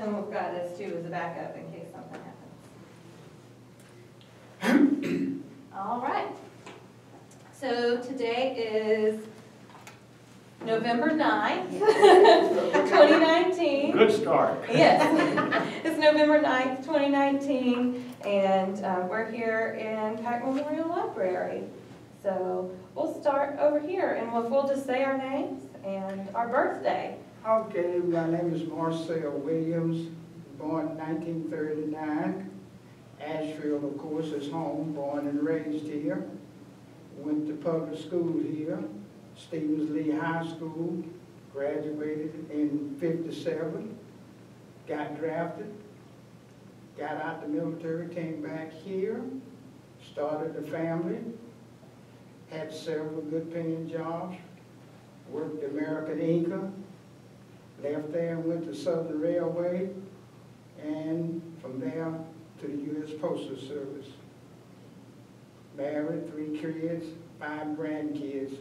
And we've got this too as a backup in case something happens. All right. So today is November 9th, 2019. Good start. Yes, it's November 9th, 2019, and uh, we're here in Pack Memorial Library. So we'll start over here, and we'll, we'll just say our names and our birthday. Okay, my name is Marcel Williams, born 1939. Asheville, of course, is home, born and raised here. Went to public school here, Stephens-Lee High School, graduated in 57, got drafted, got out the military, came back here, started a family, had several good paying jobs, worked American Enka, left there and went to Southern Railway, and from there to the U.S. Postal Service. Married, three kids, five grandkids,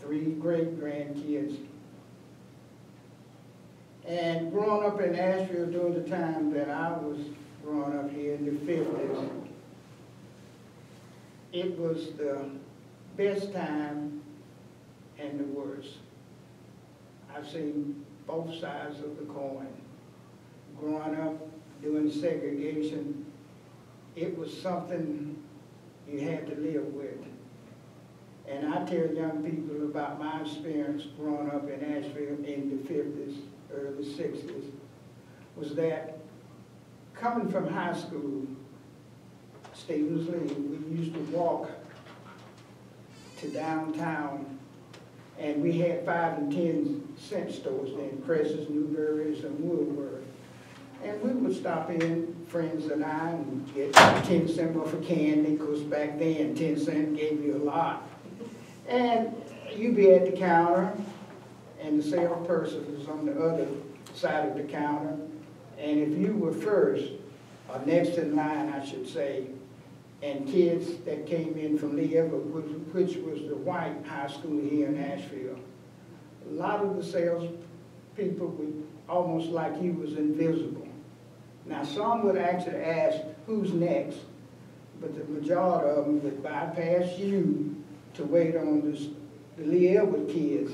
three great-grandkids. And growing up in Asheville during the time that I was growing up here in the fifties, it was the best time and the worst. I've seen both sides of the coin. Growing up doing segregation, it was something you had to live with. And I tell young people about my experience growing up in Asheville in the fifties, early sixties, was that coming from high school, Stephens-Lee, we used to walk to downtown and we had five and ten cent stores then, Kress's, Newberry's, and Woodward. And we would stop in, friends and I, and get ten cent worth of candy, because back then, ten cent gave you a lot. And you'd be at the counter, and the salesperson was on the other side of the counter. And if you were first, or next in line, I should say, and kids that came in from Lee Edwards, which, was the white high school here in Asheville. A lot of the sales people would almost like he was invisible. Now, some would actually ask, who's next? But the majority of them would bypass you to wait on this, the Lee kids.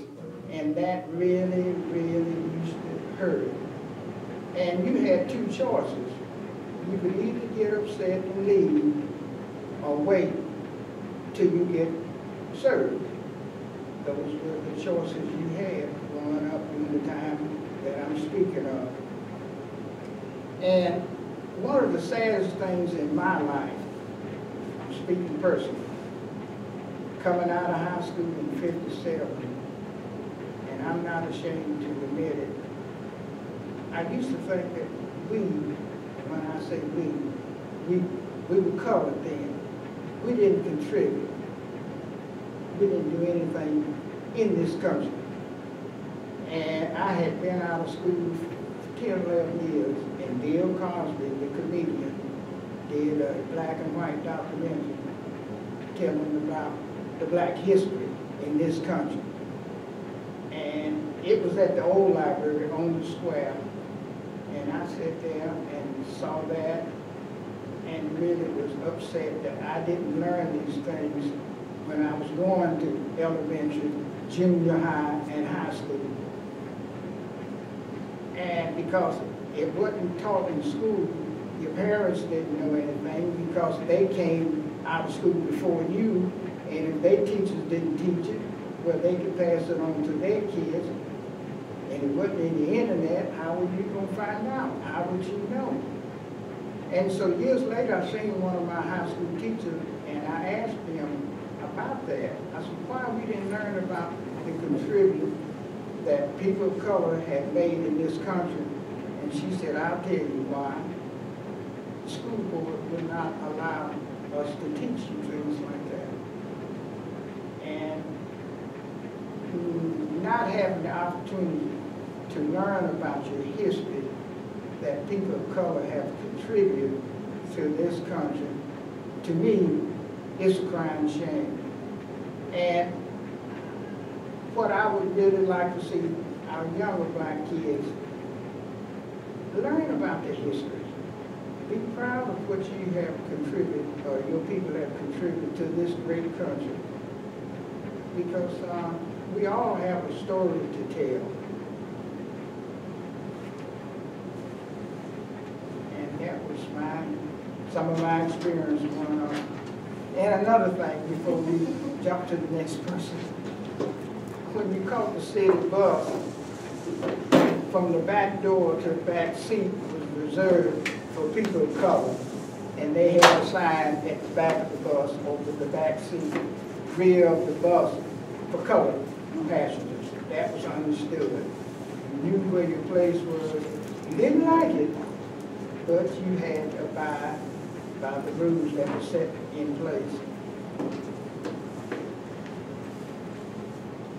And that really, really used to hurt. And you had two choices. You could either get upset and leave, or wait till you get served. Those were the choices you had growing up in the time that I'm speaking of. And one of the saddest things in my life, I'm speaking personally, coming out of high school in 57, and I'm not ashamed to admit it, I used to think that we, when I say we, we, we were colored then. We didn't contribute. We didn't do anything in this country. And I had been out of school for 10, 11 years, and Bill Cosby, the comedian, did a black and white documentary telling about the black history in this country. And it was at the old library on the square. And I sat there and saw that and really was upset that I didn't learn these things when I was going to elementary, junior high, and high school. And because it wasn't taught in school, your parents didn't know anything because they came out of school before you, and if their teachers didn't teach it, well, they could pass it on to their kids. And it wasn't in the internet, how were you gonna find out? How would you know? And so years later, I seen one of my high school teachers, and I asked him about that. I said, why we didn't learn about the contribute that people of color had made in this country? And she said, I'll tell you why. The school board would not allow us to teach you things like that. And not having the opportunity to learn about your history that people of color have contributed to this country, to me, is a crime shame. And what I would really like to see our younger black kids learn about the history. Be proud of what you have contributed, or your people have contributed to this great country. Because uh, we all have a story to tell. And that was my, some of my experience growing up. And another thing, before we jump to the next person. When you caught the city bus, from the back door to the back seat was reserved for people of color. And they had a sign at the back of the bus over the back seat, rear of the bus for colored passengers. That was understood. You knew where your place was. You didn't like it, but you had to abide by the rules that were set in place.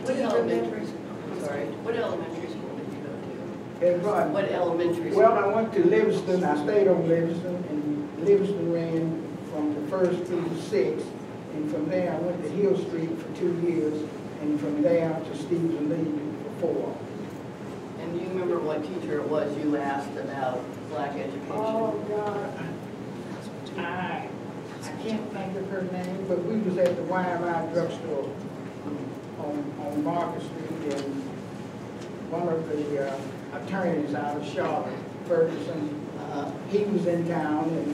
What elementary, I'm sorry, what elementary school did you go to? Rod, What elementary school? Well, I went to Livingston, I stayed on Livingston, and Livingston ran from the first through the sixth. And from there, I went to Hill Street for two years, and from there to Stephen Lee for four. And do you remember what teacher it was you asked about black education? Oh, God. I, I can't think of her name, but we was at the YMI drugstore on, on Market Street, and one of the uh, attorneys out of Charlotte, Ferguson, Uh, he was in town and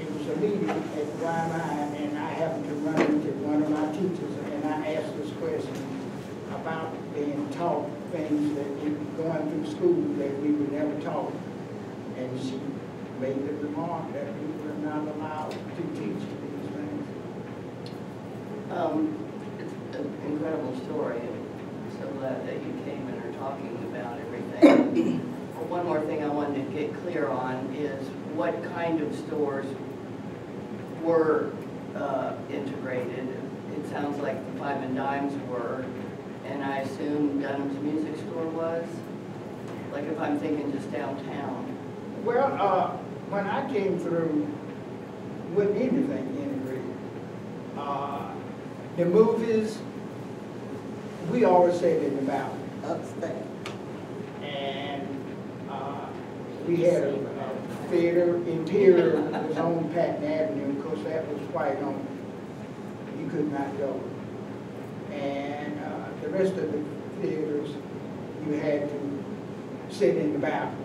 it was a meeting at YMI and I happened to run into one of my teachers and I asked this question about being taught things that we going through school that we were never taught. And she made the remark that we were not allowed to teach things. Um, it's an incredible story, and I'm so glad that you came and are talking about everything. One more thing I wanted to get clear on is what kind of stores were uh, integrated? It sounds like the Five and Dimes were, and I assume Dunham's Music Store was? Like if I'm thinking just downtown. Well, uh, when I came through, wasn't anything integrated. Uh, the movies, we always said in the valley. upstate. And, uh, we had a a theater, Imperial was on Patton Avenue, of course, that was white on. You could not go. And, uh, the rest of the theaters, you had to sit in the balcony.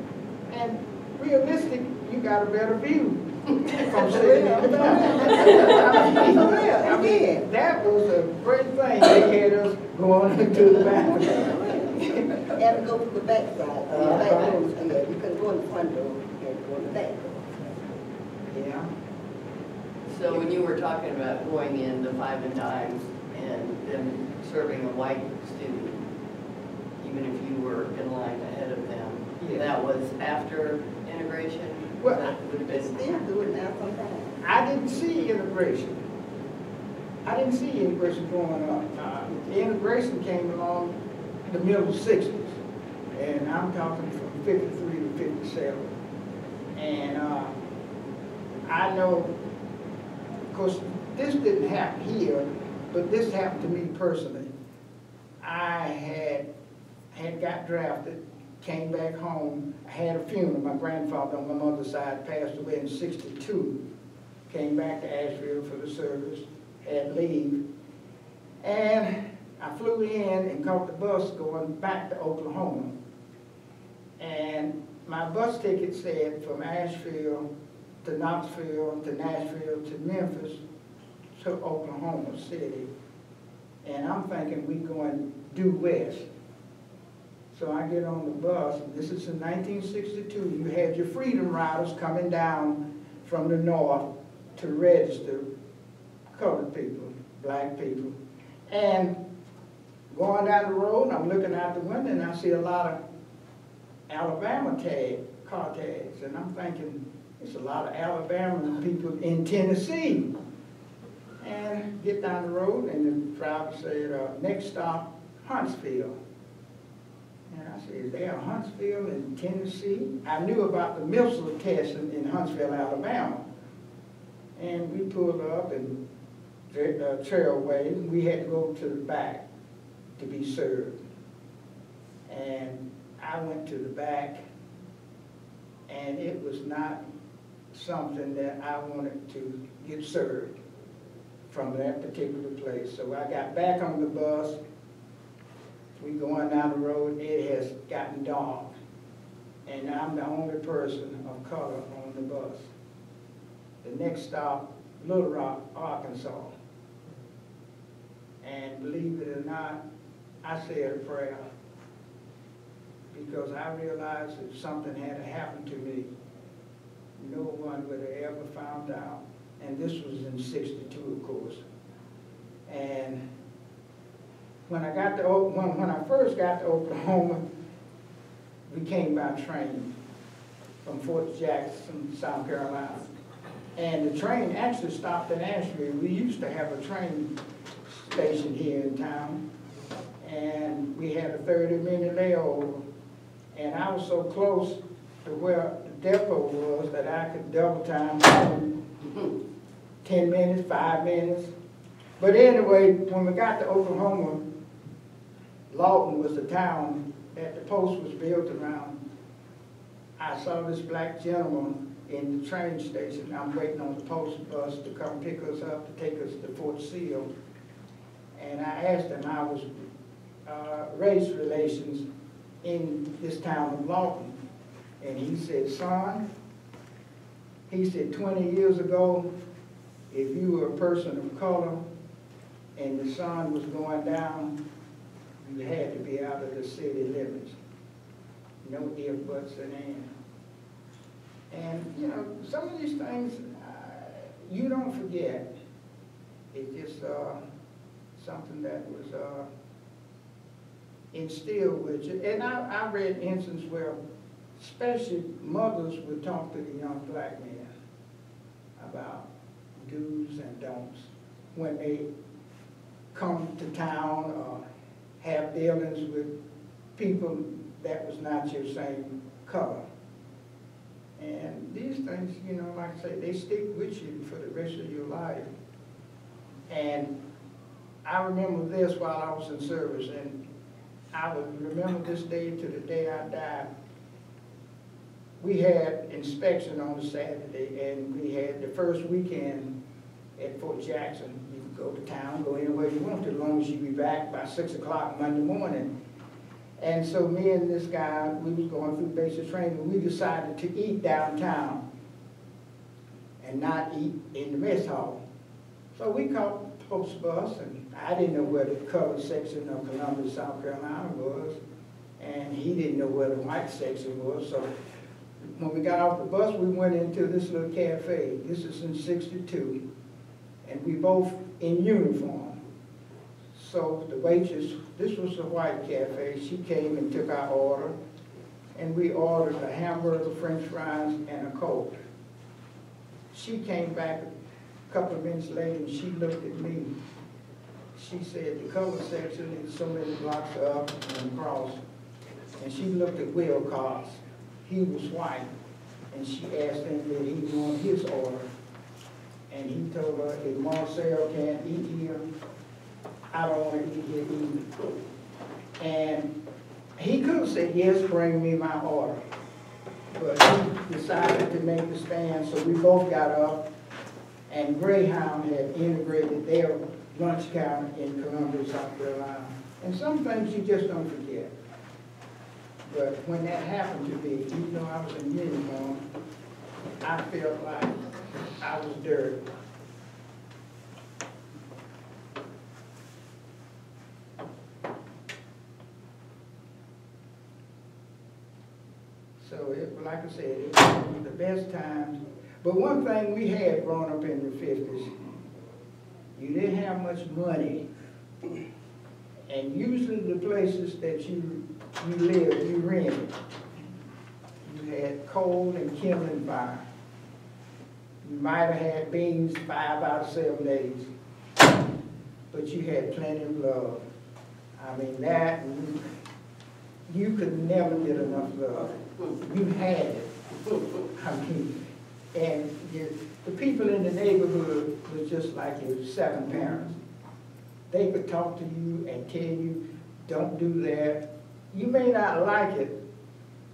And realistic, you got a better view from sitting in the balcony. I mean, that was a great thing, they had us going to the balcony. Had to go to the back side, Uh-huh. the back rooms, yeah, you couldn't go in the front door, you had to go in the back door. Yeah. So when you were talking about going in the Five and Dimes and them serving a white student, even if you were in line ahead of them, Yeah. that was after integration? Well, They still do it now sometimes. I didn't see integration. I didn't see integration growing up. Uh, Integration came along the middle sixties, and I'm talking from fifty-three to fifty-seven. And, uh, I know, of course, this didn't happen here, but this happened to me personally. I had, had got drafted, came back home, I had a funeral, my grandfather on my mother's side passed away in sixty-two. Came back to Asheville for the service, had leave, and I flew in and caught the bus going back to Oklahoma. And my bus ticket said from Asheville to Knoxville to Nashville to Memphis to Oklahoma City. And I'm thinking we going due west. So I get on the bus, and this is in 1962. You had your Freedom Riders coming down from the north to register colored people, black people. And going down the road, I'm looking out the window, and I see a lot of Alabama tag, car tags, and I'm thinking, it's a lot of Alabama people in Tennessee. And get down the road, and the driver said, uh, next stop, Huntsville. And I said, is there a Huntsville in Tennessee? I knew about the missile test in, in Huntsville, Alabama. And we pulled up and tra- uh, trailway, and we had to go to the back to be served. And I went to the back, And it was not something that I wanted to get served from that particular place. So I got back on the bus. We going down the road, it has gotten dark. And I'm the only person of color on the bus. The next stop, Little Rock, Arkansas. And believe it or not, I said a prayer. Because I realized if something had happened to me, no one would have ever found out. And this was in sixty-two, of course. And when I got to, when, when I first got to Oklahoma, we came by train from Fort Jackson, South Carolina. And the train actually stopped in Asheville. We used to have a train station here in town. And we had a thirty-minute layover. And I was so close to where the depot was that I could double time. Ten minutes, five minutes. But anyway, when we got to Oklahoma, Lawton was the town that the post was built around. I saw this black gentleman in the train station. I'm waiting on the post bus to come pick us up, to take us to Fort Sill. And I asked him, I was, uh, race relations in this town of Lawton. And he said, son, he said, twenty years ago, if you were a person of color and the sun was going down, you had to be out of the city limits. No ifs, buts, and ands. And, you know, some of these things, uh, you don't forget. It's just, uh, something that was, uh, instilled with you. And I, I read instances where especially mothers would talk to the young black men about do's and don'ts when they come to town or have dealings with people that was not your same color. And these things, you know, like I say, they stick with you for the rest of your life. And I remember this while I was in service, and I would remember this day to the day I died. We had inspection on a Saturday, and we had the first weekend at Fort Jackson. Go to town, go anywhere you want to, as long as you be back by six o'clock Monday morning. And so me and this guy, we was going through basic training, we decided to eat downtown and not eat in the mess hall. So we caught the post bus, and I didn't know where the colored section of Columbus, South Carolina was, and he didn't know where the white section was, so when we got off the bus, we went into this little cafe. This is in sixty-two, and we both in uniform. So the waitress, this was a white cafe, she came and took our order, and we ordered a hamburger, french fries, and a coke. She came back a couple of minutes later, and she looked at me. She said, the color section is so many blocks up and across. And she looked at Will Cox. He was white, and she asked him did he want his order. And he told her, if Marcel can't eat here, I don't want to eat here either. And he could have said, yes, bring me my order. But he decided to make the stand, so we both got up, and Greyhound had integrated their lunch counter in Columbia, South Carolina. And some things you just don't forget. But when that happened to me, even though I was in uniform, I felt like I was dirt. So it, like I said, it was the best times. But one thing we had growing up in the fifties, you didn't have much money. And usually the places that you, you lived, you rented. You had coal and kindling fire. You might have had beans five out of seven days. But you had plenty of love. I mean, that, you- could never get enough love. You had it. I mean, and you, the people in the neighborhood was just like your second parents. They could talk to you and tell you, don't do that. You may not like it,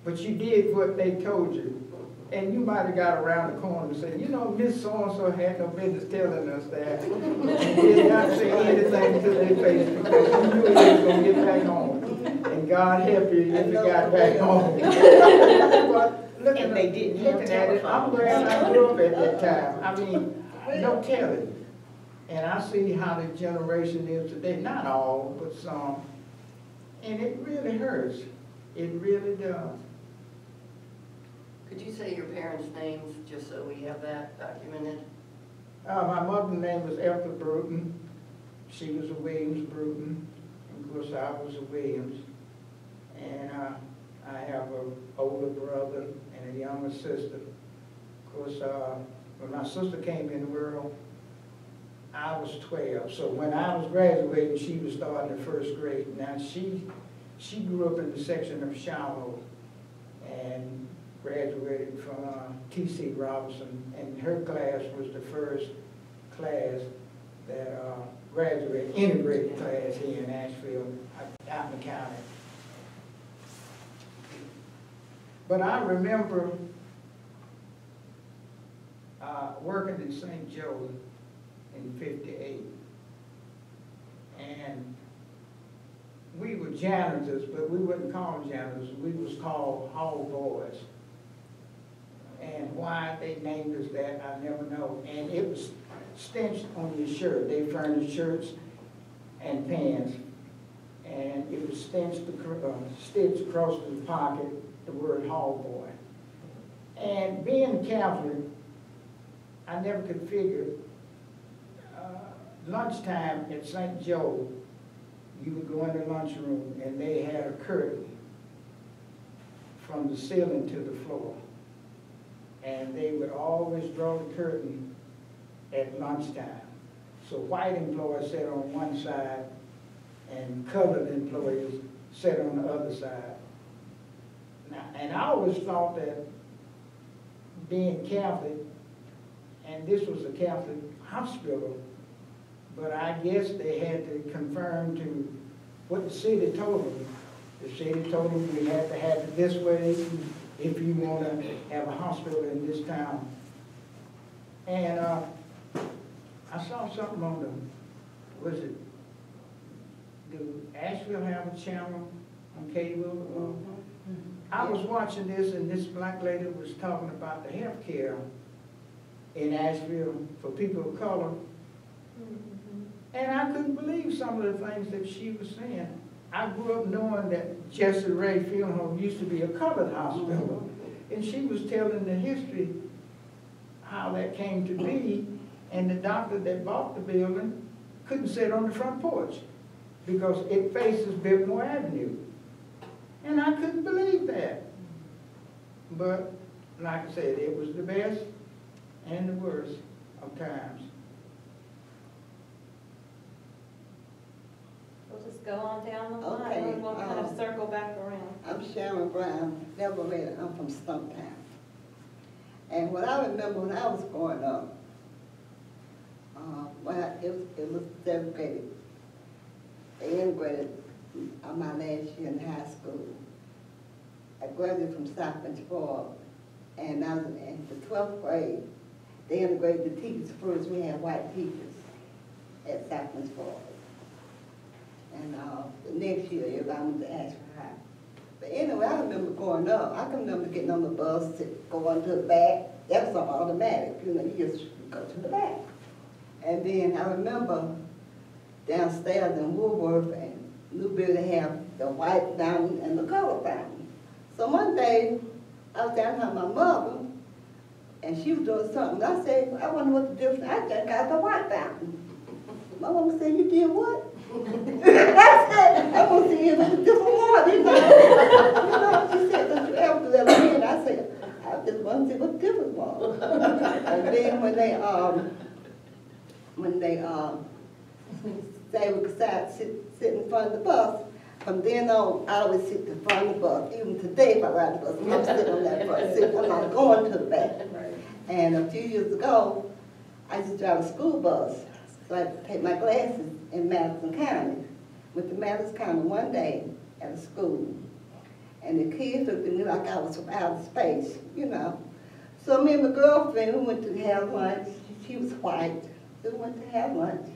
but you did what they told you. And you might have got around the corner and said, you know, Miss So-and-so had no business telling us that. And did not say anything to their face because you knew you was gonna get back home. And God help you if you got back home. But looking, And they didn't looking at it, I'm glad I grew up at that time. I mean, no telling. And I see how the generation is today, not all, but some. And it really hurts. It really does. Could you say your parents' names, just so we have that documented? Uh, my mother's name was Ethel Bruton. She was a Williams Bruton. Of course, I was a Williams. And, uh, I have an older brother and a younger sister. Of course, uh, when my sister came in the world, I was twelve. So when I was graduating, she was starting the first grade. Now, she, she grew up in the section of Shiloh and graduated from uh, T.C. Roberson, and her class was the first class that uh, graduated, integrated class here in Asheville, out in the county. But I remember uh, working in St. Joe in fifty-eight. And we were janitors, but we wouldn't call them janitors, we was called hall boys. And why they named us that, I never know. And it was stenched on your shirt. They furnished shirts and pants. And it was stenched, uh, stitched across the pocket, the word hall boy. And being Catholic, I never could figure, uh, lunchtime at St. Joe, you would go in the lunchroom and they had a curtain from the ceiling to the floor. And they would always draw the curtain at lunchtime. So white employees sat on one side and colored employees sat on the other side. Now, and I always thought that being Catholic, and this was a Catholic hospital, but I guess they had to confirm to what the city told them. The city told them we had to have it this way if you want to have a hospital in this town. And uh, I saw something on the, was it, do Asheville have a channel on cable? I was watching this and this black lady was talking about the health care in Asheville for people of color. And I couldn't believe some of the things that she was saying. I grew up knowing that Jesse Ray Field Home used to be a colored hospital. Mm-hmm. And she was telling the history, how that came to be. And the doctor that bought the building couldn't sit on the front porch because it faces Biltmore Avenue. And I couldn't believe that. But like I said, it was the best and the worst of times. Just go on down the line, Okay, and we'll kind of um, circle back around. I'm Sharon Brown, never read it, I'm from Stumptown. And what I remember when I was growing up, uh, well, it was, it was segregated. They integrated my last year in high school. I graduated from South French Broad, and I was in the twelfth grade. They integrated the teachers first, we had white teachers at South French Broad. And, uh, the next year, everybody to Asheville High. But anyway, I remember growing up, I can remember getting on the bus, to going to the back, that was automatic, you know, you just go to the back. And then I remember downstairs in Woolworth and Newberry, they have the white fountain and the color fountain. So one day, I was down with my mother, and she was doing something, I said, I wonder what the difference, I just got the white fountain. My mama said, you did what? I said, I want to see if it's a different one, you know. You know, she said, don't you ever do that again. I said, I just want to see what the difference was. And then when they, um, when they, um, say we could sit, sit, sit in front of the bus, from then on, I always sit in front of the bus. Even today, if I ride the bus, I'm sitting on that front seat, I'm not going to the back. And a few years ago, I used to drive a school bus, so I take my classes in Madison County. Went to Madison County one day at a school, and the kids looked at me like I was from outer space, you know. So me and my girlfriend, we went to have lunch. She was white. So we went to have lunch.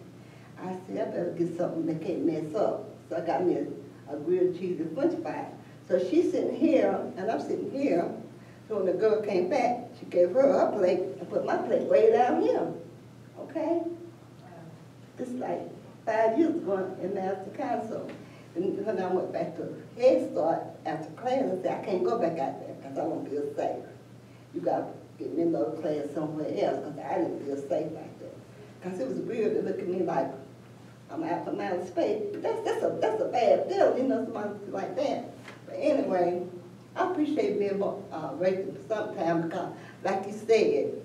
I said, I better get something that can't mess up. So I got me a, a grilled cheese and french fry. So she's sitting here, and I'm sitting here. So when the girl came back, she gave her a plate and put my plate way down here. Okay? It's like five years ago in Madison County. And when I went back to Head Start after class, I said, I can't go back out there because I won't feel safe. You got to get me another class somewhere else because I didn't feel safe out there. Because it was weird to look at me like I'm out from outer space. But that's, that's, a, that's a bad deal, you know, somebody like that. But anyway, I appreciate being uh, raised sometime because, like you said,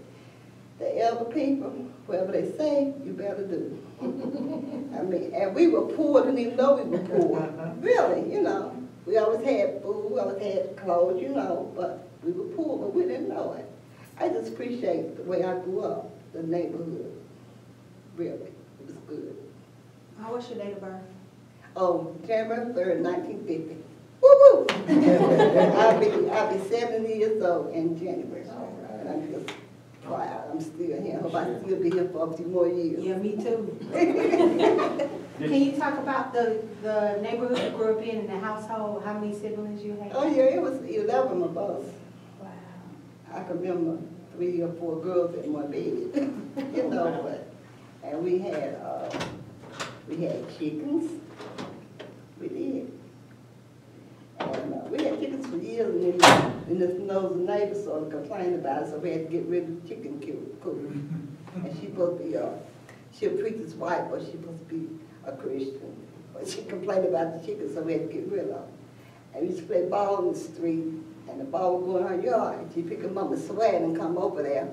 the elder people, whatever they say, you better do. I mean, and we were poor, didn't even know we were poor. Uh-huh. Really, you know. We always had food, we always had clothes, you know, but we were poor, but we didn't know it. I just appreciate the way I grew up, the neighborhood. Really, it was good. How was your date of birth? Oh, January third, nineteen fifty. Woo-woo! I'll be, I'll be seventy years old in January. And I'm just proud, I'm still here. I Hope I still be here for a few more years. Yeah, me too. Can you talk about the, the neighborhood you grew up in and the household, how many siblings you had? Oh, yeah, it was eleven of us. Wow. I can remember three or four girls in one bed, you know, but, and we had, uh, we had chickens. We did. We had chickens for years and then, and this nosy neighbor sort of complained about it, so we had to get rid of the chicken coop. And she supposed to be, uh, she a preacher's wife, but she supposed to be a Christian. But she complained about the chickens, so we had to get rid of them. And we used to play ball in the street, and the ball would go in her yard, and she'd pick them up and sweat and come over there.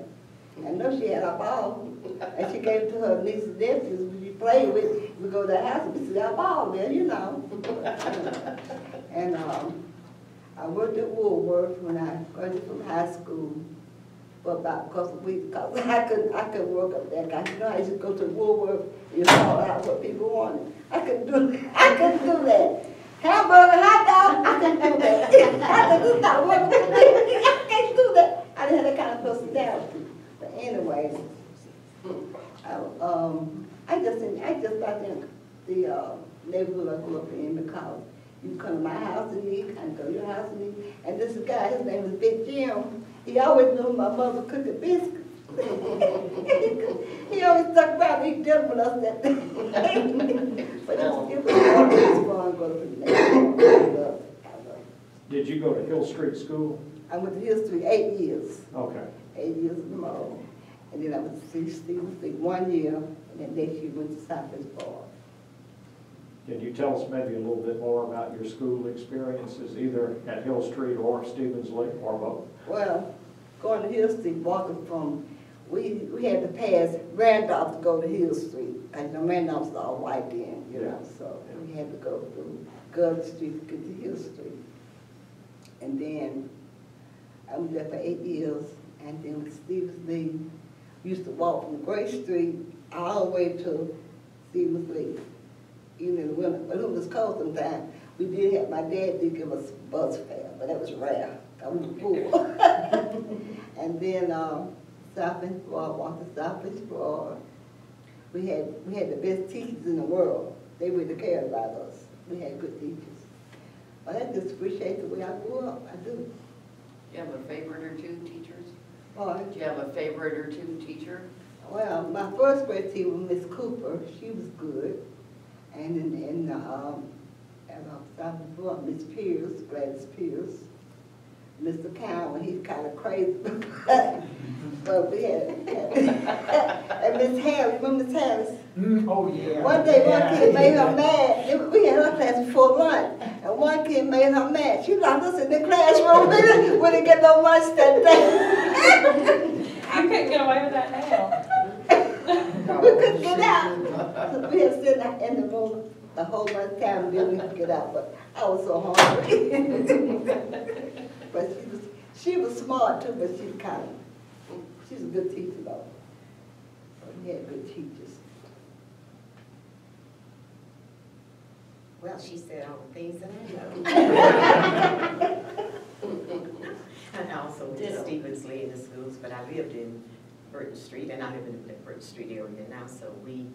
And know she had our ball, and she gave it to her nieces and nephews, we played with, we go to the house, and we see our ball there, you know. And, um, I worked at Woolworth when I graduated from high school for about a couple of weeks, because I couldn't, I couldn't work up there, 'cause you know, I used to go to Woolworth, you saw out what people wanted. I couldn't do, I couldn't do that. Hamburger, hot dog, I couldn't do that. I could just not work. I can't do that. I didn't have that kind of personality. But anyway, I, um, I just, I just, I think the, uh, neighborhood I grew up in because you come to my house and eat, I go to your house and eat. And this guy, his name was Big Jim, he always knew my mother cooking biscuits. He always talked about me dealing with us that day. But it was, it was always fun going to the neighborhood. I love. I love. Did you go to Hill Street School? I went to Hill Street eight years, Okay. eight years in a row. And then I went to Stephen Street one year, and then next year went to South French Broad. Can you tell us maybe a little bit more about your school experiences, either at Hill Street or Stephens-Lee, or both? Well, going to Hill Street, walking from, we, we had to pass Randolph to go to Hill Street. And the Randolph's all white then, you know, so we had to go through Gulf Street to get to Hill Street. And then I was there for eight years, and then with Stephens-Lee, we used to walk from Gray Street all the way to Stephens-Lee. Even in the winter, but it was cold sometimes. We did have, my dad did give us bus fare, but that was rare, we were poor. And then, um, South French Broad, walked to South French Broad. We had, we had the best teachers in the world. They really cared about us. We had good teachers. But I just appreciate the way I grew up, I do. Do you have a favorite or two teachers? Boy, Do you have a favorite or two teacher? Well, my first grade teacher was Miss Cooper, she was good. And in, in, um, at, uh, South French Broad, Miss Pierce, Gladys Pierce. Mr. Cowan, he's kind of crazy. But we had, and Miss Harris, remember Miss Harris? Oh, yeah. One day, one Yeah, kid made her yeah. mad. We had her class before lunch, and one kid made her mad. She locked us in the classroom. We didn't, we didn't get no lunch that day. You couldn't get away with that now. We couldn't get out. We had to sit in the room the whole month time, and then we could get out, but I was so hungry. But she was, she was smart too, but she kind of, she's a good teacher though. So we had good teachers. Well, she said all the things that I know. And also Ditto. to Stephens-Lee in the schools, but I lived in Burton Street, and I live in the Burton Street area now, so we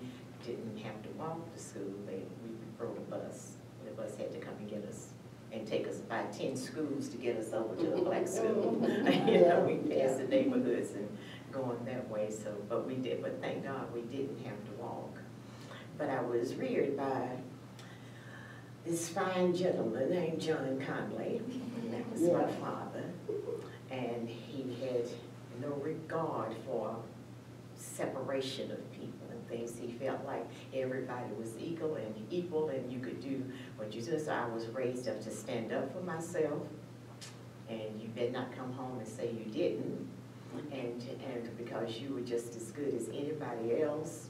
didn't have to walk to school, they, we rode a bus. The bus had to come and get us, and take us by ten schools to get us over to the black school. You know, we passed the neighborhoods and going that way, so, but we did, but thank God we didn't have to walk. But I was reared by this fine gentleman named John Conley, and that was my father. And he had no regard for separation of people and things. He felt like everybody was equal and equal and you could do what you did. So I was raised up to stand up for myself. And you better not come home and say you didn't. And, and because you were just as good as anybody else,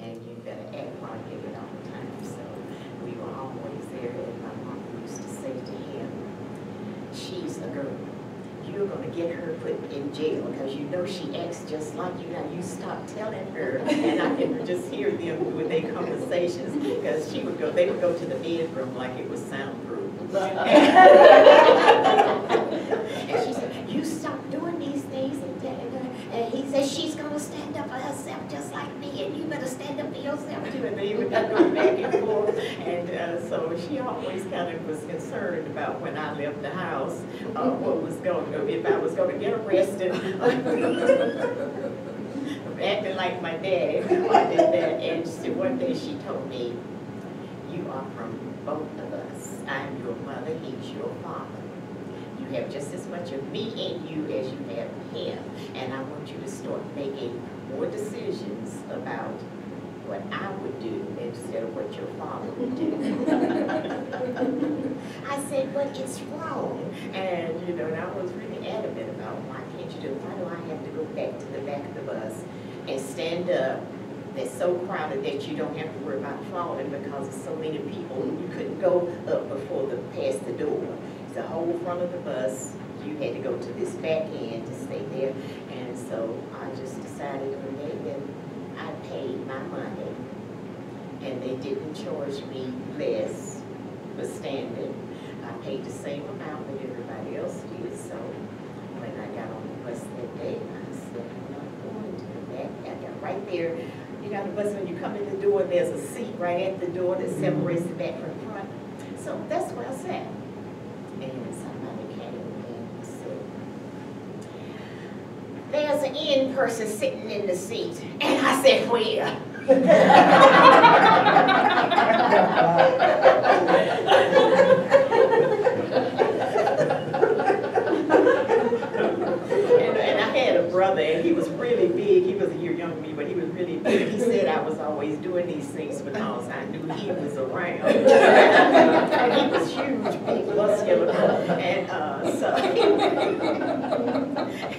and you better act like it all the time. So we were always there, and my mom used to say to him, she's a girl. You're gonna get her put in jail because you know she acts just like you. Now you stop telling her, and I can just hear them with their conversations because she would go, they would go to the bedroom like it was soundproof. And she said, you stop doing these things and da, da, da." And he said, she's gonna stand up for herself just like me and you better stand up for yourself too. And they would go back and forth. And uh, so she always kind of was concerned about when I left the house, uh, what was going, to, if I was gonna get arrested. Acting like my dad I did that. And so one day she told me, you are from both of us. I'm your mother, he's your father. Have just as much of me in you as you have him. And I want you to start making more decisions about what I would do instead of what your father would do. I said, but it's wrong. And, you know, and I was really adamant about why can't you do it? Why do I have to go back to the back of the bus and stand up that's so crowded that you don't have to worry about falling because of so many people. and You couldn't go up before the, past the door. The whole front of the bus, you had to go to this back end to stay there. And so I just decided one day that I paid my money and they didn't charge me less for standing. I paid the same amount that everybody else did. So when I got on the bus that day, I said, I'm not going to the back. I got right there. You got the bus when you come in the door, there's a seat right at the door that separates the back from the front. So that's where I sat. Came and said, there's an in person sitting in the seat. And I said, where? And, and I had a brother, and he was really big. He was a year younger than me, but he was really big. He said I was always doing these things because I knew he was around. and he was huge, big, muscular, and uh, so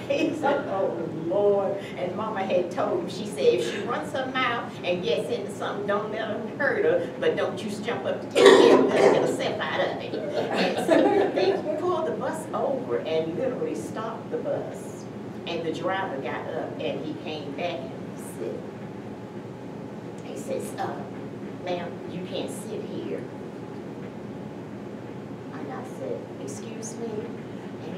he said, "Oh Lord!" And Mama had told him. She said, "If she runs her mouth and gets into something, don't let her hurt her, but don't you jump up to take care of her, get herself out of it." And so they pulled the bus over and literally stopped the bus. And the driver got up and he came back and he said, he says, uh, ma'am, you can't sit here. And I said, excuse me?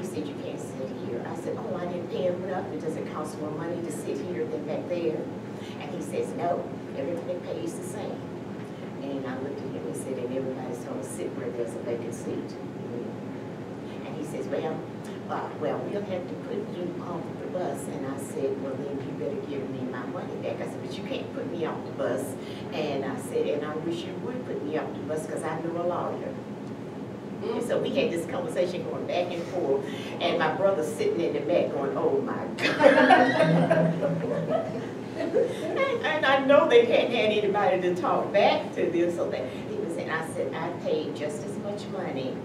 He said, you can't sit here. I said, oh, I didn't pay enough. It doesn't cost more money to sit here than back there. And he says, no, everybody pays the same. And I looked at him and said, and everybody's gonna sit where there's a vacant seat. And he says, well, uh, well, we'll have to put you off the bus. And I said, well, then you better give me my money back. I said, but you can't put me off the bus. And I said, and I wish you would put me off the bus because I know a lawyer. And so we had this conversation going back and forth, and my brother sitting in the back going, oh my God. And and I know they hadn't had anybody to talk back to them, so that, he was saying, I said, I paid just as much money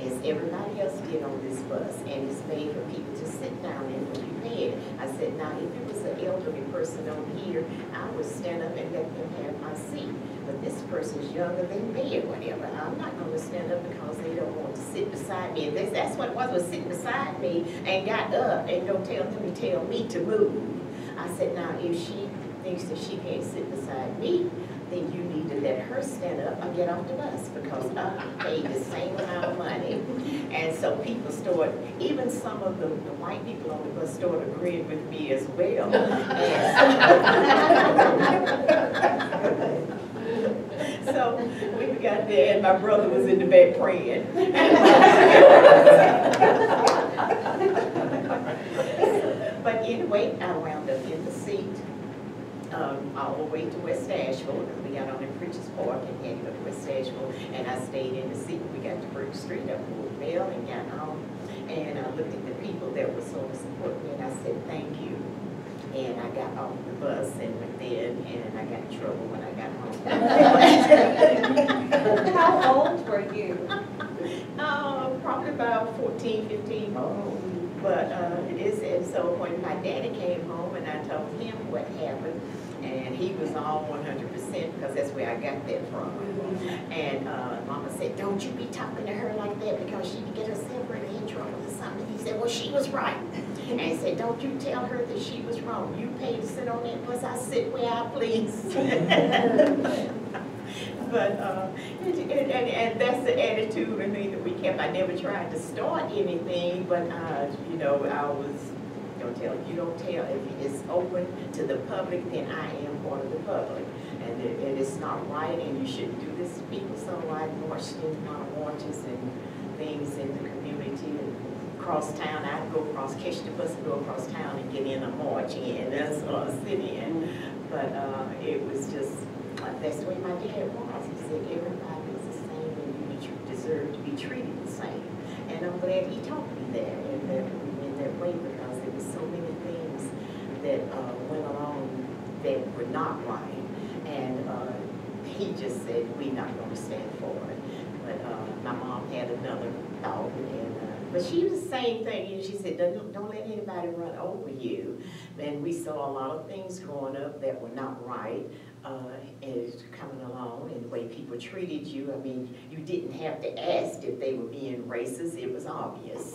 as everybody else did on this bus, and it's made for people to sit down and be fed. I said, now, if it was an elderly person on here, I would stand up and let them have my seat. But this person's younger than me or whatever, I'm not gonna stand up because they don't want to sit beside me. And this, that's what it was, was sitting beside me and got up and don't tell them to tell me to move. I said, now, if she thinks that she can't sit beside me, then you need to let her stand up and get off the bus because I paid the same amount of money. And And so people started, even some of the, the white people on the bus started agreeing with me as well. So we got there and my brother was in the bed praying. But anyway, I wound up in the seat, um, all the way to West Asheville, because we got on in Pritchard Park and headed up to West Asheville, and I stayed in the seat, we got to Burke Street, pulled Bell and got on, and I looked at the people that were so me, and I said, thank you. And I got off the bus and went in, and I got in trouble when I got home. How old were you? Uh, probably about 14, 15. But uh, it is, and so when my daddy came home and I told him what happened, and he was all 100% because that's where I got that from. And uh, Mama said, don't you be talking to her like that because she can get herself really in trouble or something. He said, well, she was right. And he said, don't you tell her that she was wrong. You pay to sit on that bus, I sit where I please. But, uh, and, and, and that's the attitude I mean that we kept. I never tried to start anything, but, uh, you know, I was, don't tell, you don't tell. If it's open to the public, then I am part of the public. And it, it is not right, and you shouldn't do this to people. So I marched in on marches and things in and across town. I'd go across, catch the bus and go across town and get in a march in, that's what I sit in. But, uh, it was just, uh, that's the way my dad was. He said everybody is the same and you deserve to be treated the same. And I'm glad he taught me that in that, in that way because there were so many things that uh, went along that were not right. And uh, he just said, we're not going to stand for it. But uh, my mom had another thought and uh, but she was the same thing, and she said, don't, don't let anybody run over you. And we saw a lot of things growing up that were not right, uh, as coming along, and the way people treated you. I mean, you didn't have to ask if they were being racist, it was obvious.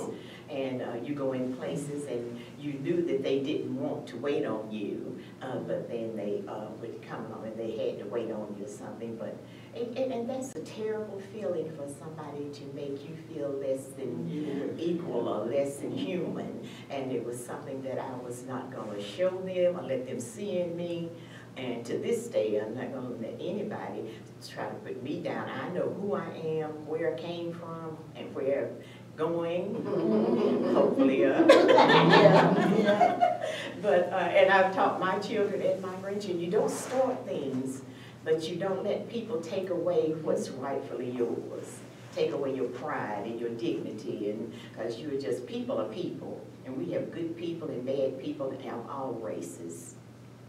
And uh, you go in places and you knew that they didn't want to wait on you, uh, but then they uh, would come along and they had to wait on you or something. But and, and, and that's a terrible feeling for somebody to make you feel less than equal or less than human. And it was something that I was not gonna show them or let them see in me. And to this day, I'm not gonna let anybody try to put me down. I know who I am, where I came from, and where I'm going, hopefully up. But, uh, and I've taught my children and my grandchildren, you don't start things, but you don't let people take away what's rightfully yours. Take away your pride and your dignity, and, because you're just, people are people. And we have good people and bad people in all races.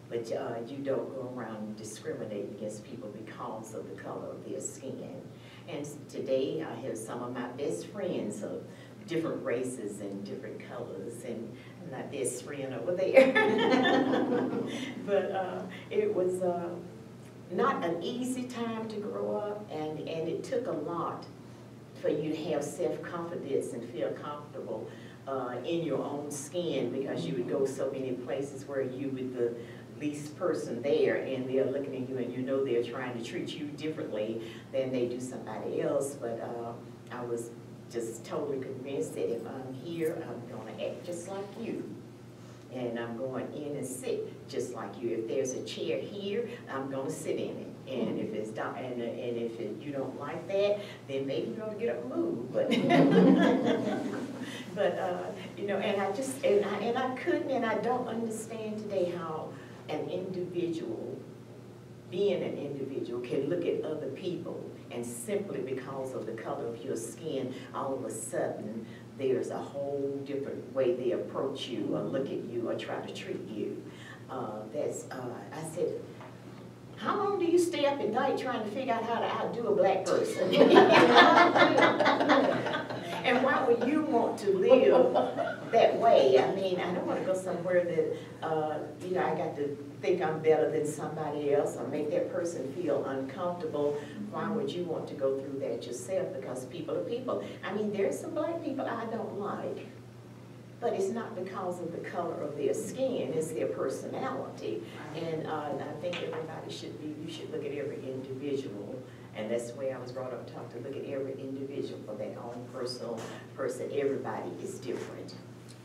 But uh, you don't go around discriminating against people because of the color of their skin. And today, I have some of my best friends of different races and different colors, and my best friend over there. But uh, it was uh, not an easy time to grow up, and, and it took a lot for you to have self-confidence and feel comfortable uh, in your own skin, because you would go so many places where you were the least person there, and they're looking at you, and you know they're trying to treat you differently than they do somebody else, but uh, I was just totally convinced that if I'm here, I'm gonna act just like you. And I'm going in and sit just like you. If there's a chair here, I'm gonna sit in it. And if it's down, and, and if it- you don't like that, then maybe you're gonna get up and move, but. But, uh, you know, and I just, and I, and I couldn't, and I don't understand today how an individual, being an individual, can look at other people and simply because of the color of your skin, all of a sudden, there's a whole different way they approach you or look at you or try to treat you. Uh, that's, uh, I said, how long do you stay up at night trying to figure out how to outdo a black person? And why would you want to live that way? I mean, I don't want to go somewhere that, uh, you know, I got to think I'm better than somebody else or make that person feel uncomfortable. Why would you want to go through that yourself? Because people are people. I mean, there's some black people I don't like, but it's not because of the color of their skin, it's their personality. And uh, I think everybody should be, you should look at every individual And that's the way I was brought up, taught to look at every individual for their own personal person. Everybody is different.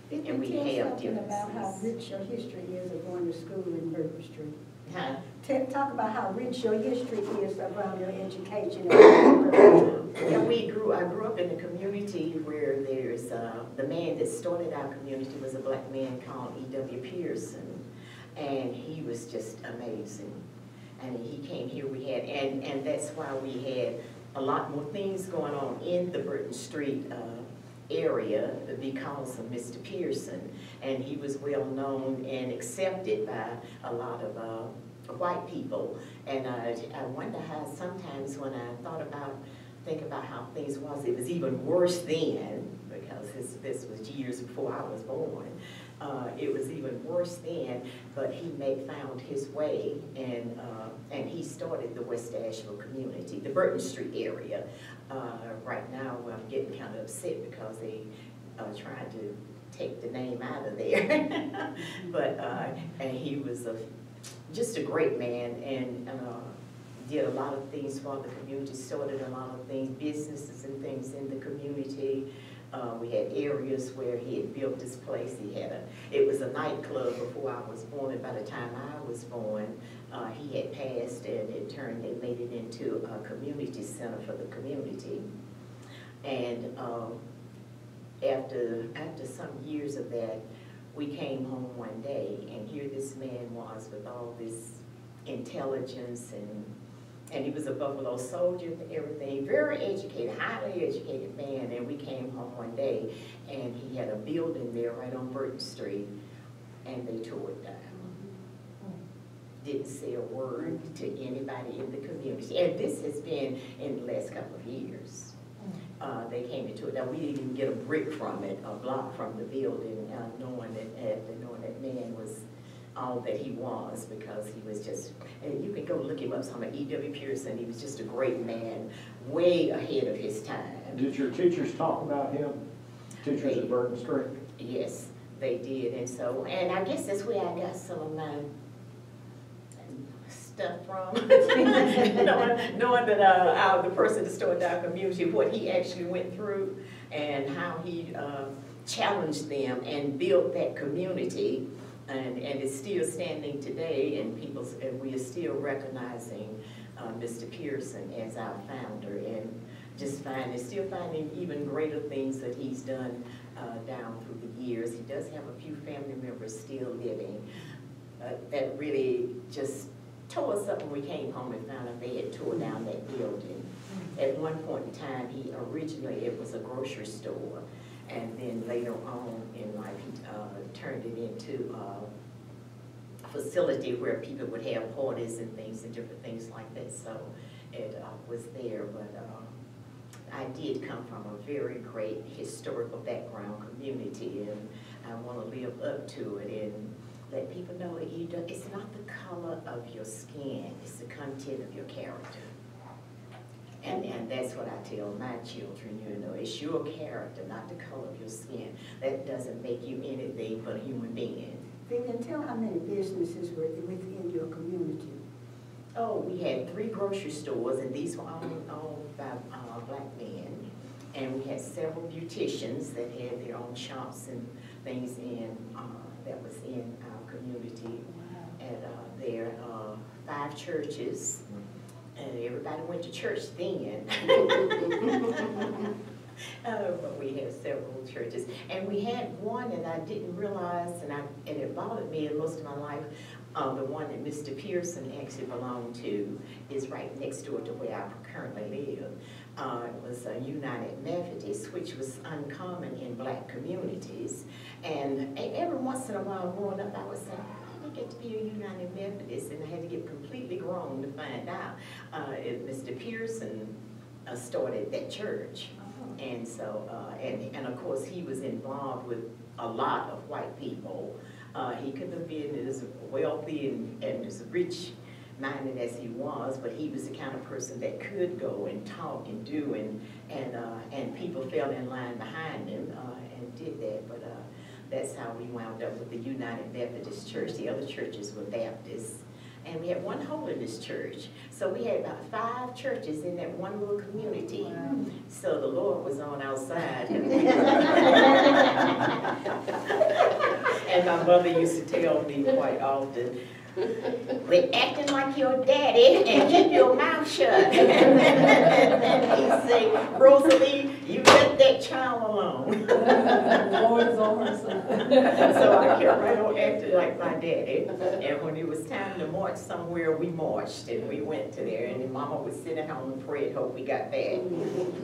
Did And we have tell something about how rich your history is of going to school in Burton Street? Huh? Talk about how rich your history is around your education. and- And we grew, I grew up in a community where there's, uh, the man that started our community was a black man called E.W. Pearson. And he was just amazing. And he came here, we had, and, and that's why we had a lot more things going on in the Burton Street, uh, area because of Mr. Pearson. And he was well-known and accepted by a lot of, uh, white people. And I, I wonder how sometimes when I thought about, think about how things was, it was even worse then, because this, this was years before I was born. Uh, it was even worse then, but he made, found his way and, uh, and he started the West Asheville community, the Burton Street area. Uh, right now, I'm getting kind of upset because they are trying to take the name out of there. But, uh, and he was a, just a great man and, uh, did a lot of things for the community, started a lot of things, businesses and things in the community. Uh, we had areas where he had built this place, he had a, it was a nightclub before I was born, and by the time I was born, uh, he had passed and it turned, they made it into a community center for the community. And, um, after, after some years of that, we came home one day and here this man was with all this intelligence and, and he was a Buffalo soldier and everything, very educated, highly educated man. And we came home one day and he had a building there right on Burton Street and they tore it down. Didn't say a word to anybody in the community. And this has been in the last couple of years. Uh, they came into it, now we didn't even get a brick from it, a block from the building, uh, knowing that, uh, knowing that man was all that he was, because he was just, and you can go look him up, some of E.W. Pearson, he was just a great man, way ahead of his time. Did your teachers talk about him? Teachers at Burton Street? Yes, they did, and so, and I guess that's where I got some of my stuff from. knowing, knowing that uh, our, the person that started our community, what he actually went through, and how he uh, challenged them and built that community, and, and is still standing today, and people, and we are still recognizing uh, Mr. Pearson as our founder, and just finding, still finding even greater things that he's done uh, down through the years. He does have a few family members still living. Uh, that really just tore us up when we came home and found out they had tore down that building. At one point in time, he originally, it was a grocery store. And then later on in life, he uh, turned it into a facility where people would have parties and things and different things like that. So it uh, was there, but uh, I did come from a very great historical background community, and I want to live up to it and let people know that you do, it's not the color of your skin, it's the content of your character. And, and that's what I tell my children, you know, it's your character, not the color of your skin. That doesn't make you anything but a human being. Vivian, tell how many businesses were within your community? Oh, we had three grocery stores, and these were all owned by uh, black men. And we had several beauticians that had their own shops and things in, uh, that was in community. And uh, there, uh, five churches, and everybody went to church then. Uh, But we had several churches, and we had one, and I didn't realize, and I, and it bothered me in most of my life, uh, the one that Mr. Pearson actually belonged to is right next door to where I currently live. Uh, it was a United Methodist, which was uncommon in black communities. And every once in a while growing up, I would say, I get to be a United Methodist? And I had to get completely grown to find out. Uh, Mr. Pearson uh, started that church. And so, uh, and, and of course, he was involved with a lot of white people. Uh, he couldn't have been as wealthy and, and as rich minded as he was, but he was the kind of person that could go and talk and do and, and, uh, and people fell in line behind him, uh, and did that. But, uh, that's how we wound up with the United Methodist Church. The other churches were Baptists. And we had one holiness church. So we had about five churches in that one little community. So the Lord was on our side. And my mother used to tell me quite often, quit acting like your daddy and keep your mouth shut. And he'd say, Rosalie, you let that child alone. Lord's on her side. So I kept right on acting like my daddy. And when it was time to march somewhere, we marched and we went to there. And mama was sitting at home and prayed, hope we got back.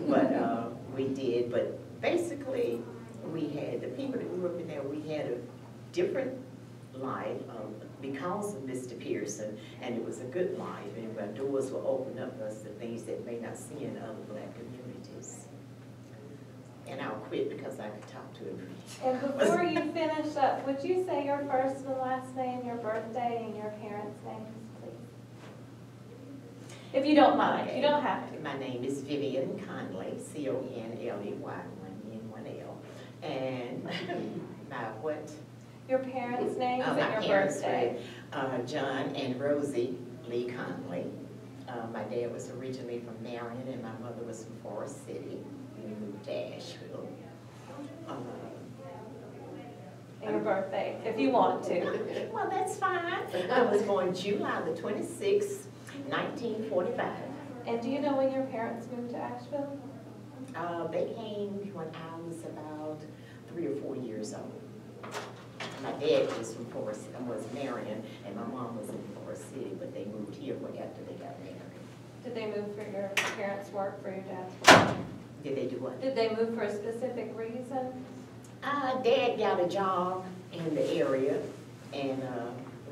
But uh, we did. But basically, we had, the people that grew up in there, we had a different life um, because of Mr. Pearson. And it was a good life. And doors were opened up to us to things that may not see in other black communities. And I'll quit because I could talk to him. And before you finish up, would you say your first and last name, your birthday, and your parents' names, please? If you don't mind, you don't have to. My name is Vivian Conley, C-O-N-L-E-Y, one N, one L. And my what? Your parents' names Uh, and your parents birthday. Uh, John and Rosie Lee Conley. Uh, my dad was originally from Marion and my mother was from Forest City. We moved to Asheville. And your birthday, if you want to. Well, that's fine. I was born July the twenty-sixth, nineteen forty-five. And do you know when your parents moved to Asheville? Uh, they came when I was about three or four years old. My dad was from Forest, and was Marion, and my mom was in Forest City, but they moved here after they got married. Did they move for your parents' work, for your dad's work? Did they do what? Did they move for a specific reason? Uh, dad got a job in the area and, uh,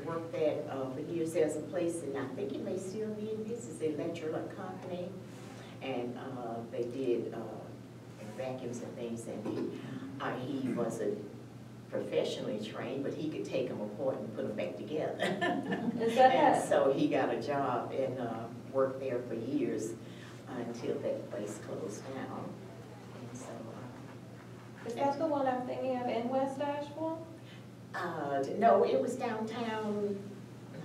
worked at, uh, for years, there's a place, and I think it may still be in business, Electric Company. And, uh, they did, uh, vacuums and things, and he, uh, he wasn't professionally trained, but he could take them apart and put them back together. Is that And it? so he got a job and, uh, worked there for years until that place closed down. And so, uh, Is that the one I'm thinking of in West Asheville? uh, no, it was downtown,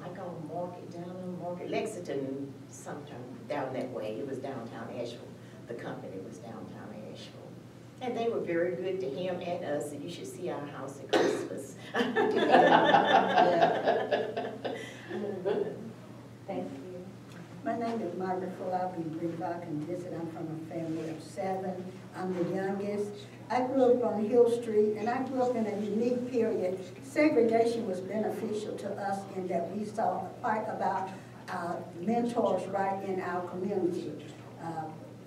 like on Market, down on Market, Lexington, sometime down that way. It was downtown Asheville. The company was downtown. And they were very good to him and us, and you should see our house at Christmas. Thank you. My name is Margaret Full, I'll be brief, I can visit, I'm from a family of seven, I'm the youngest. I grew up on Hill Street, and I grew up in a unique period. Segregation was beneficial to us in that we saw quite about uh, mentors right in our community. Uh,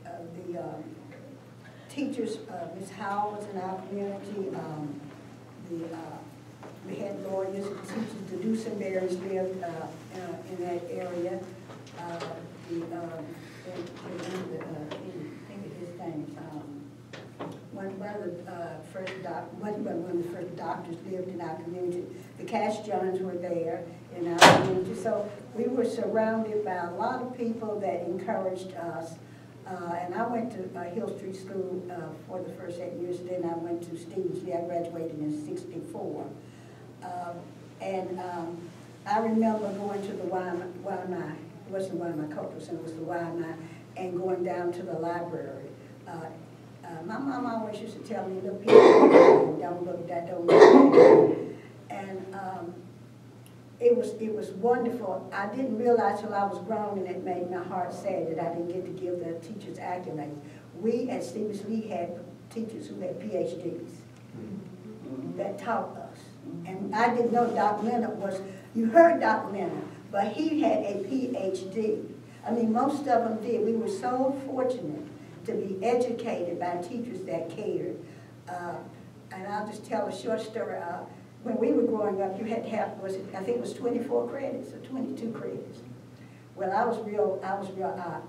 uh, The um, teachers, uh, Ms. Howell was in our community, um, the, uh, we had lawyers and teachers, the Dusenberries lived uh, uh, in that area. Uh, The, um, and the, uh, think his name, um, one, one of the uh, first doc, one one of the first doctors lived in our community. The Cash Johns were there in our community, so we were surrounded by a lot of people that encouraged us. Uh, and I went to uh, Hill Street School uh, for the first eight years, then I went to Stephens-Lee, I graduated in sixty-four. Um, And um, I remember going to the YMI, it wasn't YMI Cultural Center, it was the YMI, and going down to the library. Uh, uh, My mom always used to tell me, look, don't look, that don't look. that." And um, it was, it was wonderful. I didn't realize till I was grown, and it made my heart sad that I didn't get to give the teachers accolades. We at Stephens-Lee had teachers who had PhDs that taught us. And I didn't know Dr. Leonard was, you heard Dr. Leonard, but he had a PhD. I mean, most of them did. We were so fortunate to be educated by teachers that cared. Uh, And I'll just tell a short story. Uh, When we were growing up, you had to have, was it, I think it was twenty-four credits or twenty-two credits. Well, I was real, I was real uh,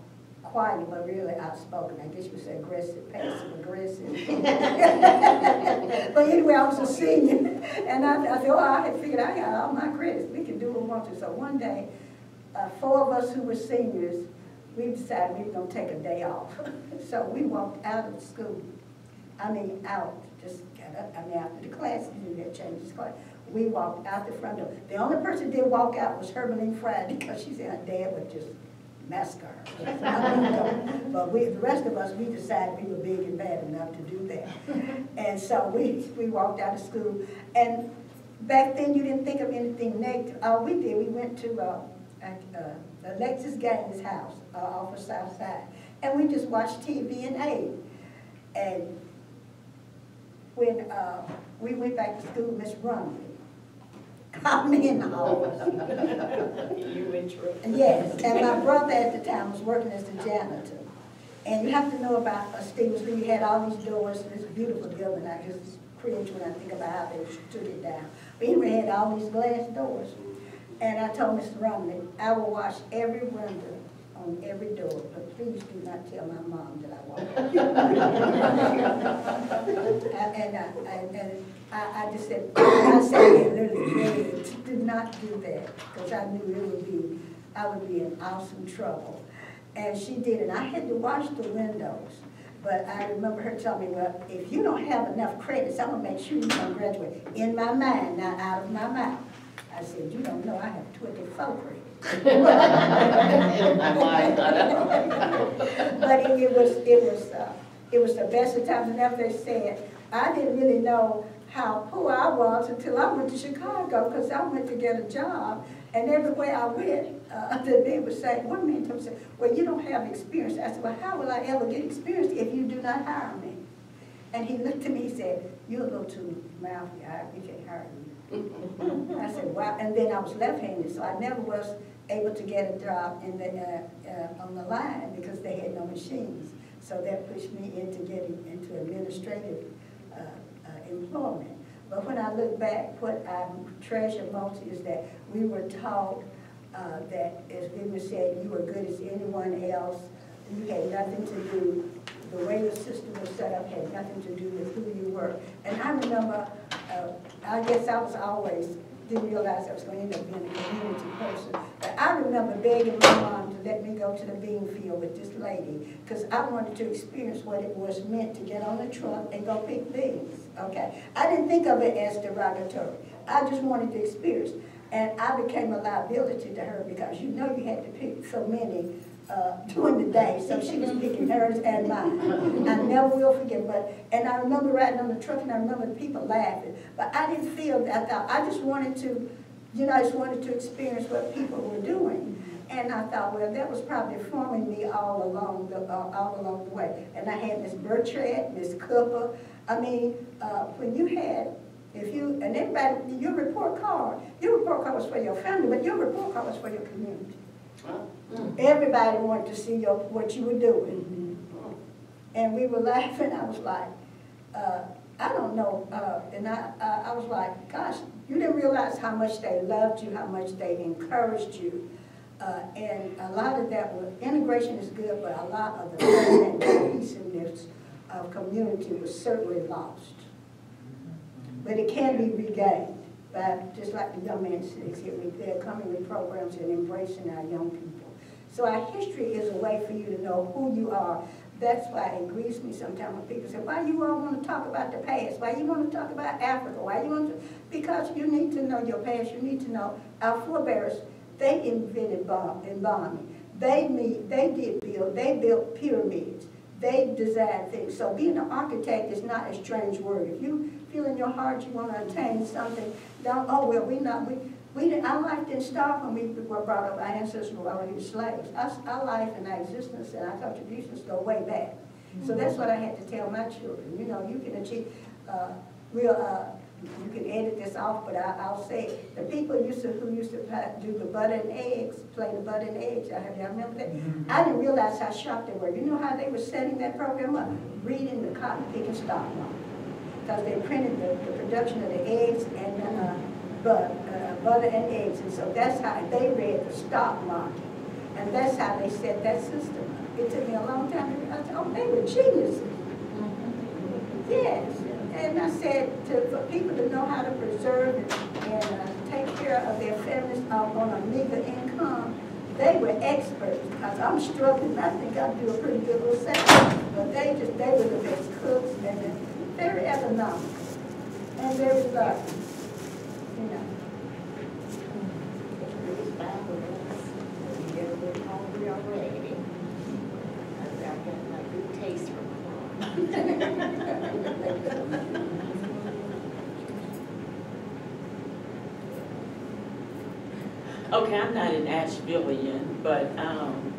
quiet, but really outspoken. I guess you would say aggressive, passive aggressive. But anyway, I was a senior, and I, I said, oh, I had figured I got all my credits, we can do what we want to. So one day, uh, four of us who were seniors, we decided we were gonna take a day off. So we walked out of school, I mean, out, just got up, I mean, after the class, we had changed class. We walked out the front door. The only person that did walk out was Hermeline Friday because she said her dad would just her. But we, the rest of us, we decided we were big and bad enough to do that. And so we, we walked out of school. And back then, you didn't think of anything negative. All we did, we went to, uh, uh, Alexis Gaines' house, uh, off of South Side. And we just watched TV and ate. And when, uh, we went back to school, Miss Rumley called me in the office. You in trouble. Yes, and my brother at the time was working as a janitor. And you have to know about uh, Stephens, we had all these doors, this beautiful building, I just cringe when I think about how they took it down. But anyway, had all these glass doors. And I told Mr. Romney, I will wash every window on every door, but please do not tell my mom that I washed. And I, and, and I, I just said, I said it literally, do not do that, because I knew it would be, I would be in awesome trouble. And she did, and I had to wash the windows. But I remember her telling me, well, if you don't have enough credits, I'm gonna make sure you don't graduate. In my mind, not out of my mouth. I said, you don't know, I have twenty-four credits. In my mind, I know. But it, it was, it was, uh, it was the best of times, and after they said, I didn't really know how poor I was until I went to Chicago, because I went to get a job, and everywhere I went, uh, they would say, one man told me, well, you don't have experience. I said, well, how will I ever get experience if you do not hire me? And he looked at me, he said, you're a little too mouthy, I, we can't hire you. I said, wow, and then I was left-handed, so I never was able to get a job in the, uh, uh, on the line because they had no machines. So that pushed me into getting into administrative, uh, uh, employment. But when I look back, what I treasure most is that we were taught, uh, that, as Vivian said, you were good as anyone else. You had nothing to do, the way the system was set up had nothing to do with who you were. And I remember, uh, I guess I was always, didn't realize I was going to end up being a community person. But I remember begging my mom to let me go to the bean field with this lady, because I wanted to experience what it was meant to get on the truck and go pick beans, okay? I didn't think of it as derogatory. I just wanted to experience. And I became a liability to her because you know you had to pick so many uh, during the day, so she was picking hers and mine. I never will forget, but, and I remember riding on the truck and I remember the people laughing, but I didn't feel that, I I just wanted to, you know, I just wanted to experience what people were doing. And I thought, well, that was probably forming me all along, the, uh, all along the way. And I had Miss Bertrand, Miss Cooper, I mean, uh, when you had, if you, and everybody, your report card, your report card was for your family, but your report card was for your community. Everybody wanted to see your, what you were doing. And we were laughing, I was like, uh, I don't know, uh, and I, I, I was like, gosh, you didn't realize how much they loved you, how much they encouraged you. Uh, and a lot of that was, integration is good, but a lot of the cohesiveness of community was certainly lost. But it can be regained by, just like the young man here, they're coming with programs and embracing our young people. So our history is a way for you to know who you are. That's why it grieves me sometimes when people say, why you all want to talk about the past? Why you want to talk about Africa? Why you want to? Because you need to know your past. You need to know our forebears. They invented bomb, embalming. They they did build, they built pyramids. They designed things. So being an architect is not a strange word. If you feel in your heart you want to attain something, don't, oh, well, we not, we, we didn't, our life didn't start when we were brought up, our ancestors were already slaves. Our, our life and our existence and our contributions go way back. So that's what I had to tell my children. You know, you can achieve, uh, real, uh, you can edit this off, but I, I'll say, the people used to, who used to do the butter and eggs, play the butter and eggs, I have, y'all remember that? I didn't realize how sharp they were. You know how they were setting that program up? Reading the cotton picking stock market. Because they printed the, the production of the eggs and uh, butter, uh, butter and eggs. And so that's how they read the stock market. And that's how they set that system up. It took me a long time to realize, oh, they were geniuses. Yes, and I said to, for people to know how to preserve and, uh, take care of their families on a meager income, they were experts, because I'm struggling, I think I do a pretty good little second, but they just, they were the best cooks, and very economical, and very loving. you know. Okay, I'm not an Ashevillian, but um,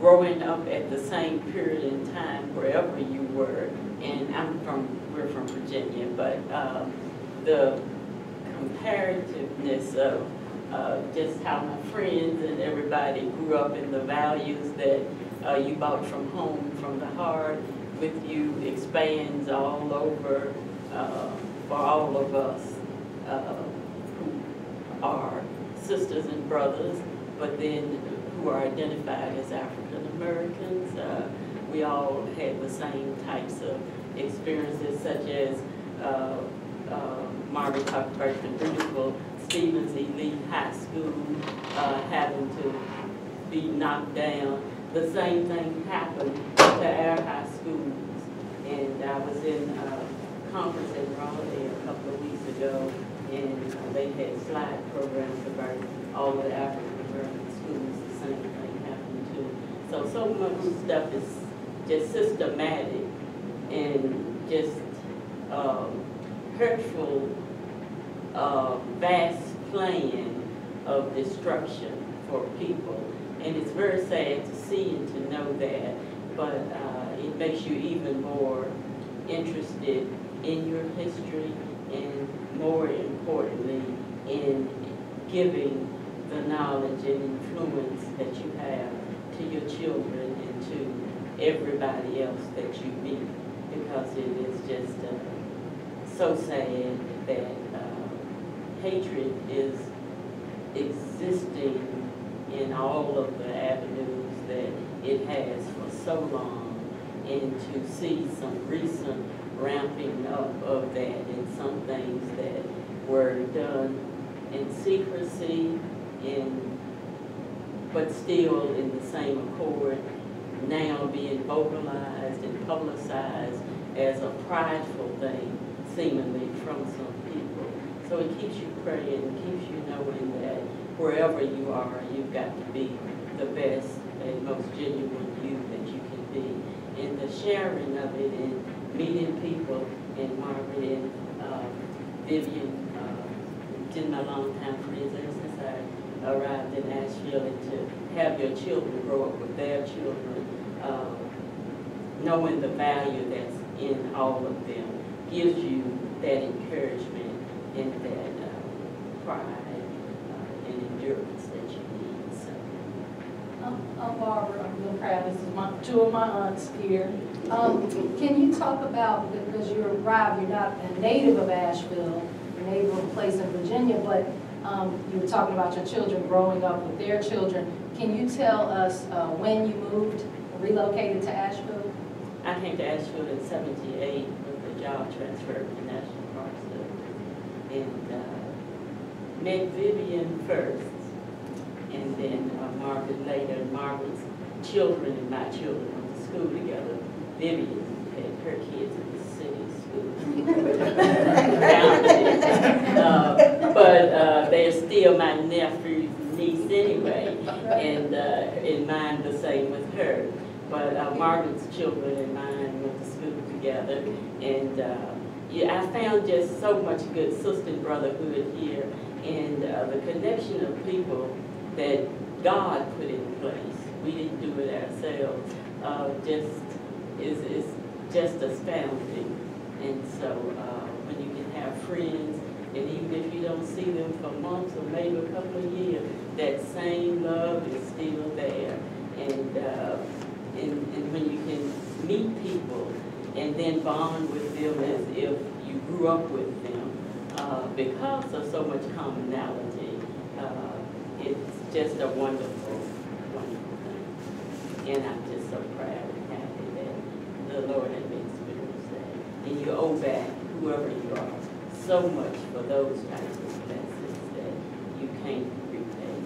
growing up at the same period in time, wherever you were, and I'm from, we're from Virginia, but um, the comparativeness of uh, just how my friends and everybody grew up in the values that uh, you brought from home, from the heart, with you expands all over uh, for all of us uh, who are sisters and brothers, but then who are identified as African Americans. Uh, we all had the same types of experiences, such as uh, uh, about the beautiful Stephens-Lee High School uh, having to be knocked down. The same thing happened to our high schools. And I was in a conference in Raleigh a couple of weeks ago, and uh, they had slide programs about all of the African American schools, the same thing happened too. So, so much stuff is just systematic and just um, hurtful, uh, vast plan of destruction for people. And it's very sad to see and to know that, but uh, it makes you even more interested in your history and more importantly, in giving the knowledge and influence that you have to your children and to everybody else that you meet. Because it is just uh, so sad that uh, hatred is existing in all of the avenues that it has for so long. And to see some recent ramping up of that and some things that were done in secrecy and but still in the same accord, now being vocalized and publicized as a prideful thing, seemingly from some people. So it keeps you praying, it keeps you knowing that wherever you are, you've got to be the best and most genuine you that you can be. And the sharing of it and meeting people and Margaret and uh, Vivian, uh, been my longtime friends ever since I arrived in Asheville and to have your children grow up with their children, uh, knowing the value that's in all of them gives you that encouragement and that uh, pride uh, and endurance that you need. So. I'm I'm Barbara, I'm real proud, this is my, two of my aunts here. Um, Can you talk about, because you're a arrived, you're not a native of Asheville, you're native of a place in Virginia, but um, you were talking about your children growing up with their children. Can you tell us uh, when you moved, relocated to Asheville? I came to Asheville in seventy-eight with a job transfer from National Park Service. And uh, met Vivian first, and then uh, Margaret later. Margaret's children and my children went to school together. Vivian had her kids in the city school. Uh, But uh, they're still my nephew, niece anyway, and, uh, and mine the same with her. But uh, Margaret's children and mine went to school together, and uh, yeah, I found just so much good sister and brotherhood here, and uh, the connection of people that God put in place. We didn't do it ourselves. Uh, just is is just astounding, and so uh, when you can have friends, and even if you don't see them for months or maybe a couple of years, that same love is still there, and. Uh, and, and when you can meet people and then bond with them as if you grew up with them, uh, because of so much commonality, uh, it's just a wonderful, wonderful thing. And I'm just so proud and happy that the Lord has been spiritual And you owe back, whoever you are, so much for those types of blessings that you can't repay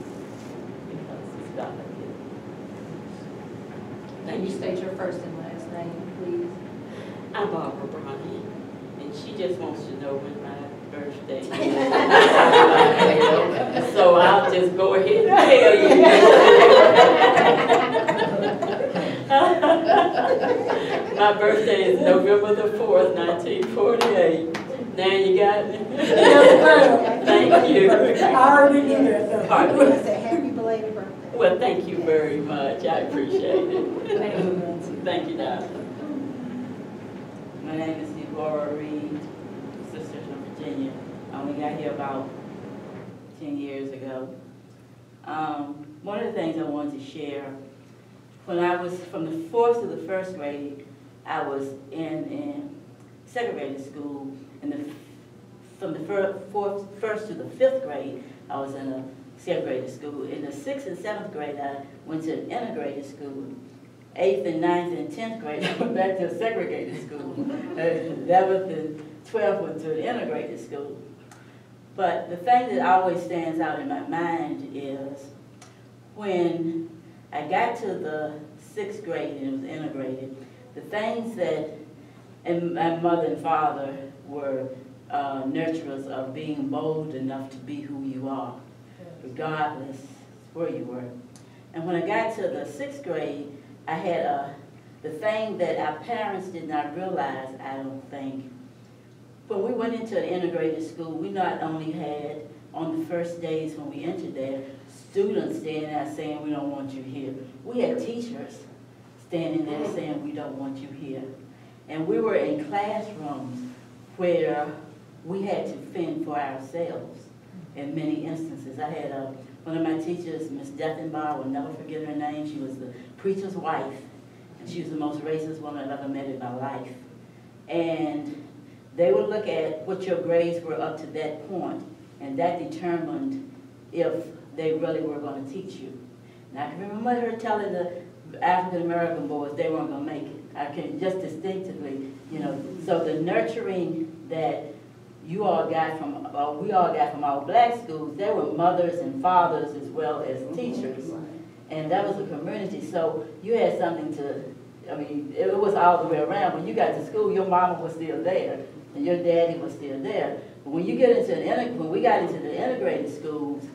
because it's God given. Can you state your first and last name, please? I'm Barbara Bryant, and she just wants to know when my birthday. is. So I'll just go ahead and tell you. My birthday is November the fourth, nineteen forty-eight. Now you got me? Thank you. I already knew that, though. Pardon said, happy belated birthday. Well, thank you very much. I appreciate it. Thank you, Doc. My name is Deborah Reed, Sisters of Virginia. Um, we got here about ten years ago. Um, one of the things I wanted to share, when I was from the fourth to the first grade, I was in, in segregated school. And the, from the fir- fourth, first to the fifth grade, I was in a segregated school. In the sixth and seventh grade, I went to an integrated school. Eighth and ninth and tenth grade, I went back to a segregated school. Eleventh and twelfth went to an integrated school. But the thing that always stands out in my mind is when I got to the sixth grade and it was integrated, the things that, and my mother and father were uh, nurturers of being bold enough to be who you are, regardless where you were. And when I got to the sixth grade, I had a, the thing that our parents did not realize, I don't think, when we went into an integrated school, we not only had, on the first days when we entered there, students standing there saying, we don't want you here. We had teachers standing there saying, we don't want you here. And we were in classrooms where we had to fend for ourselves in many instances. I had a, one of my teachers, Miss Dethenbar, will never forget her name. She was the preacher's wife, and she was the most racist woman I've ever met in my life. And they would look at what your grades were up to that point, and that determined if they really were going to teach you. And I can remember her telling the African American boys they weren't going to make it. I can just distinctively, you know. So the nurturing that you all got from, or we all got from our black schools, there were mothers and fathers as well as teachers. And that was a community, so you had something to, I mean, it was all the way around. When you got to school, your mama was still there, and your daddy was still there. But when you get into an, when we got into the integrated schools,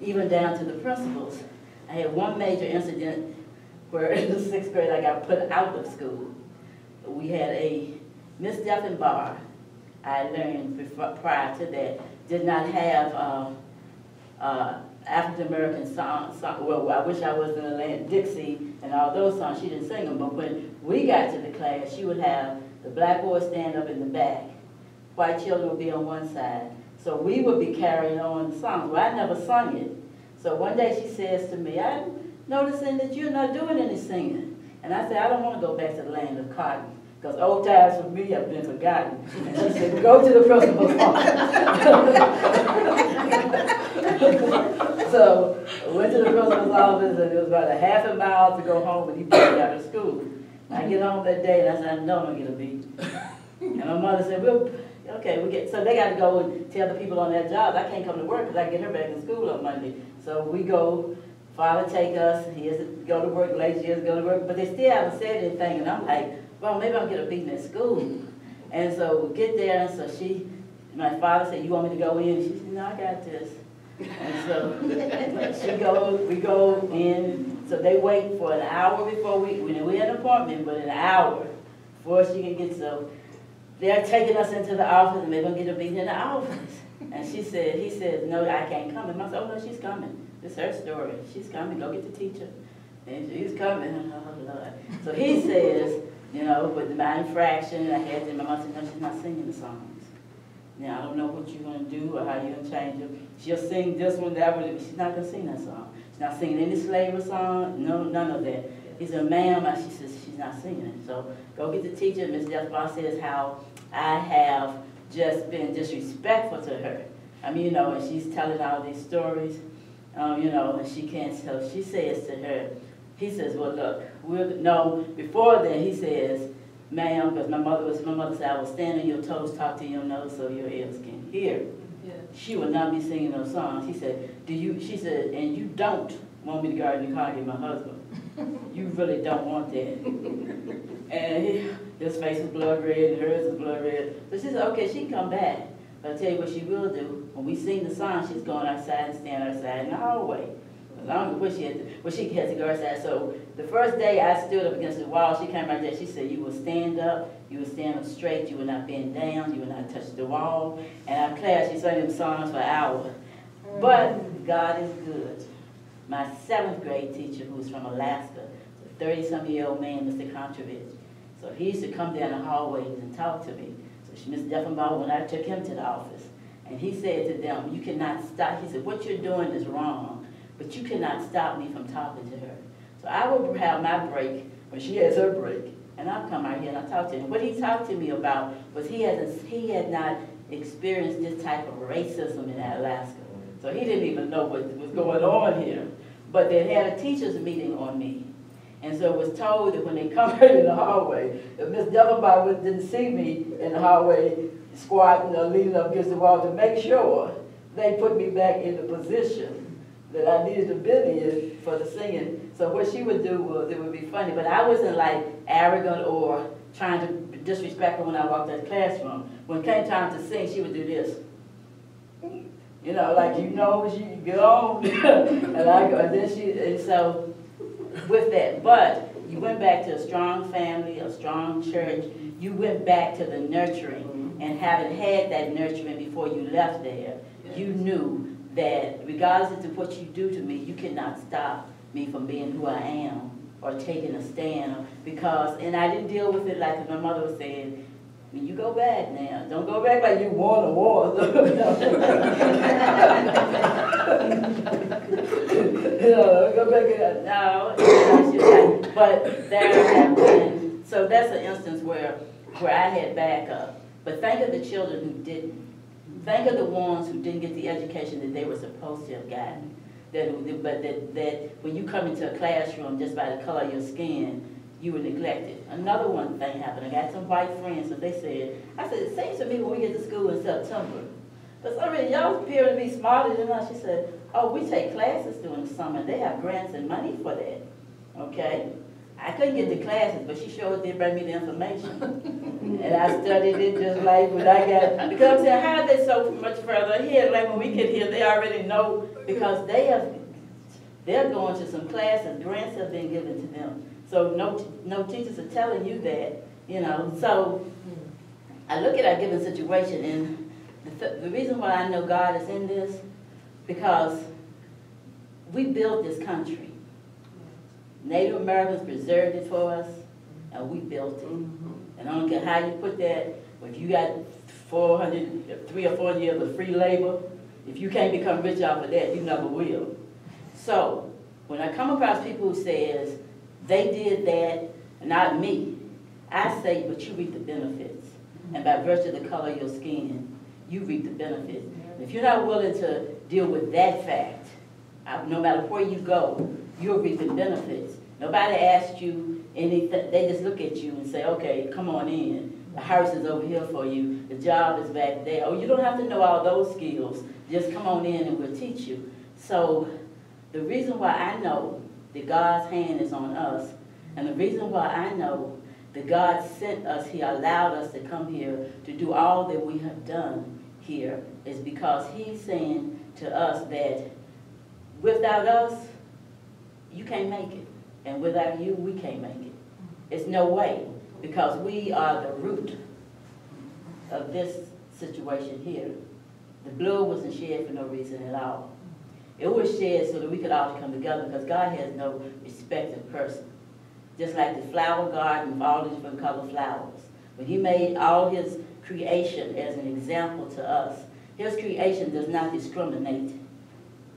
even down to the principals, I had one major incident where in the sixth grade I got put out of school. We had a Miss Bar. I learned before, prior to that, did not have uh, uh, African-American songs, song, well, I wish I was in the land, Dixie and all those songs, she didn't sing them, but when we got to the class, she would have the black boys stand up in the back, white children would be on one side. So we would be carrying on the songs, well, I never sung it. So one day she says to me, I'm noticing that you're not doing any singing. And I said, I don't want to go back to the land of cotton. Because old times for me have been forgotten. And she said, go to the principal's office. so I went to the principal's office and it was about a half a mile to go home when he picked me out of school. I get home that day and I said, I know I'm gonna get a beat. And my mother said, well, okay, we get, so they gotta go and tell the people on their jobs, I can't come to work because I get her back in school on Monday. So we go, father take us, he has to go to work, has to go to work, but they still haven't said anything. And I'm like, well, maybe I'll get a beating at school. And so we get there, and so she, my father said, you want me to go in? She said, no, I got this. And so she goes, we go in, so they wait for an hour before we, we, we had an appointment, but an hour before she can get, so they're taking us into the office, and they're gonna get a beating in the office. And she said, he said, no, I can't come. And I said, oh, no, she's coming. It's her story. She's coming, go get the teacher. And she's coming, oh, Lord. So he says, you know, with my infraction, I had to, my mother said, no, she's not singing the songs. Now, I don't know what you're gonna do or how you're gonna change it. She'll sing this one, that one, but she's not gonna sing that song. She's not singing any slavery song, no, none of that. He said, ma'am, she says, she's not singing it. So go get the teacher. Ms. Jeffbar says how I have just been disrespectful to her. I mean, you know, and she's telling all these stories, um, you know, and she can't tell. She says to her, he says, well, look, we'll, no, before then, he says, ma'am, because my mother was, my mother said, I will stand on your toes, talk to your nose so your ears can hear. She would not be singing those songs. He said, do you, she said, and you don't want me to go in the car and get my husband. You really don't want that. And he, his face was blood red, hers was blood red. So she said, okay, she can come back. But I'll tell you what she will do, when we sing the song, she's going outside and stand outside in the hallway. Long as, well, she had, to- well, she has to go outside, so the first day I stood up against the wall, she came right there, she said, you will stand up, you will stand up straight, you will not bend down, you will not touch the wall. And our class, she sang them songs for hours. But God is good. My seventh grade teacher, who's from Alaska, a thirty-some-year-old man, Mr. Kontrovich. So he used to come down the hallways and talk to me. So she, Mr. Duffenbaugh, when I took him to the office, and he said to them, you cannot stop, he said, what you're doing is wrong, but you cannot stop me from talking to her. So I will have my break when she has her break, and I'll come out here and I'll talk to him. What he talked to me about was he hasn't, he had not experienced this type of racism in Alaska. So he didn't even know what was going on here. But they had a teachers meeting on me. And so was told that when they come in the hallway, if Miss Devenport didn't see me in the hallway squatting or leaning up against the wall to make sure they put me back in the position that I needed be in for the singing. So what she would do was, it would be funny, but I wasn't like arrogant or trying to disrespect her when I walked the classroom. When it came time to sing, she would do this. You know, like you know, she get on, and I go, and then she, and so with that. But you went back to a strong family, a strong church. You went back to the nurturing, and having had that nurturing before you left there, you knew that regardless of what you do to me, you cannot stop me from being who I am or taking a stand. Because, and I didn't deal with it like my mother was saying. When you go back now, don't go back like you won a war. Go back and, no, it's but so that's an instance where, where I had backup. But think of the children who didn't. Think of the ones who didn't get the education that they were supposed to have gotten. That, but that, that when you come into a classroom just by the color of your skin, you were neglected. Another one thing happened, I got some white friends, and they said, I said, it seems to me when we get to school in September, but some y'all appear to be smarter than us. She said, oh, we take classes during the summer, they have grants and money for that, okay? I couldn't get the classes, but she sure did bring me the information. And I studied it just like when I got, because I'm how are they so much further ahead? Like when we get here, they already know, because they have, they're going to some classes, grants have been given to them. So no, no teachers are telling you that, you know, so I look at our given situation and the, th- the reason why I know God is in this, because we built this country. Native Americans preserved it for us, and we built it. Mm-hmm. And I don't care how you put that, if you got 400, three or four years of free labor, if you can't become rich off of that, you never will. So, when I come across people who says, they did that, not me, I say, but you reap the benefits. And by virtue of the color of your skin, you reap the benefits. If you're not willing to deal with that fact, no matter where you go, you'll reap the benefits. Nobody asked you anything, they just look at you and say, okay, come on in. The house is over here for you, the job is back there. Oh, you don't have to know all those skills, just come on in and we'll teach you. So, the reason why I know that God's hand is on us, and the reason why I know that God sent us he allowed us to come here to do all that we have done here, is because He's saying to us that without us, you can't make it. And without you, we can't make it. It's no way, because we are the root of this situation here. The blood wasn't shed for no reason at all. It was shed so that we could all come together, because God has no respect of person. Just like the flower garden with all the different color flowers. When he made all his creation as an example to us, his creation does not discriminate.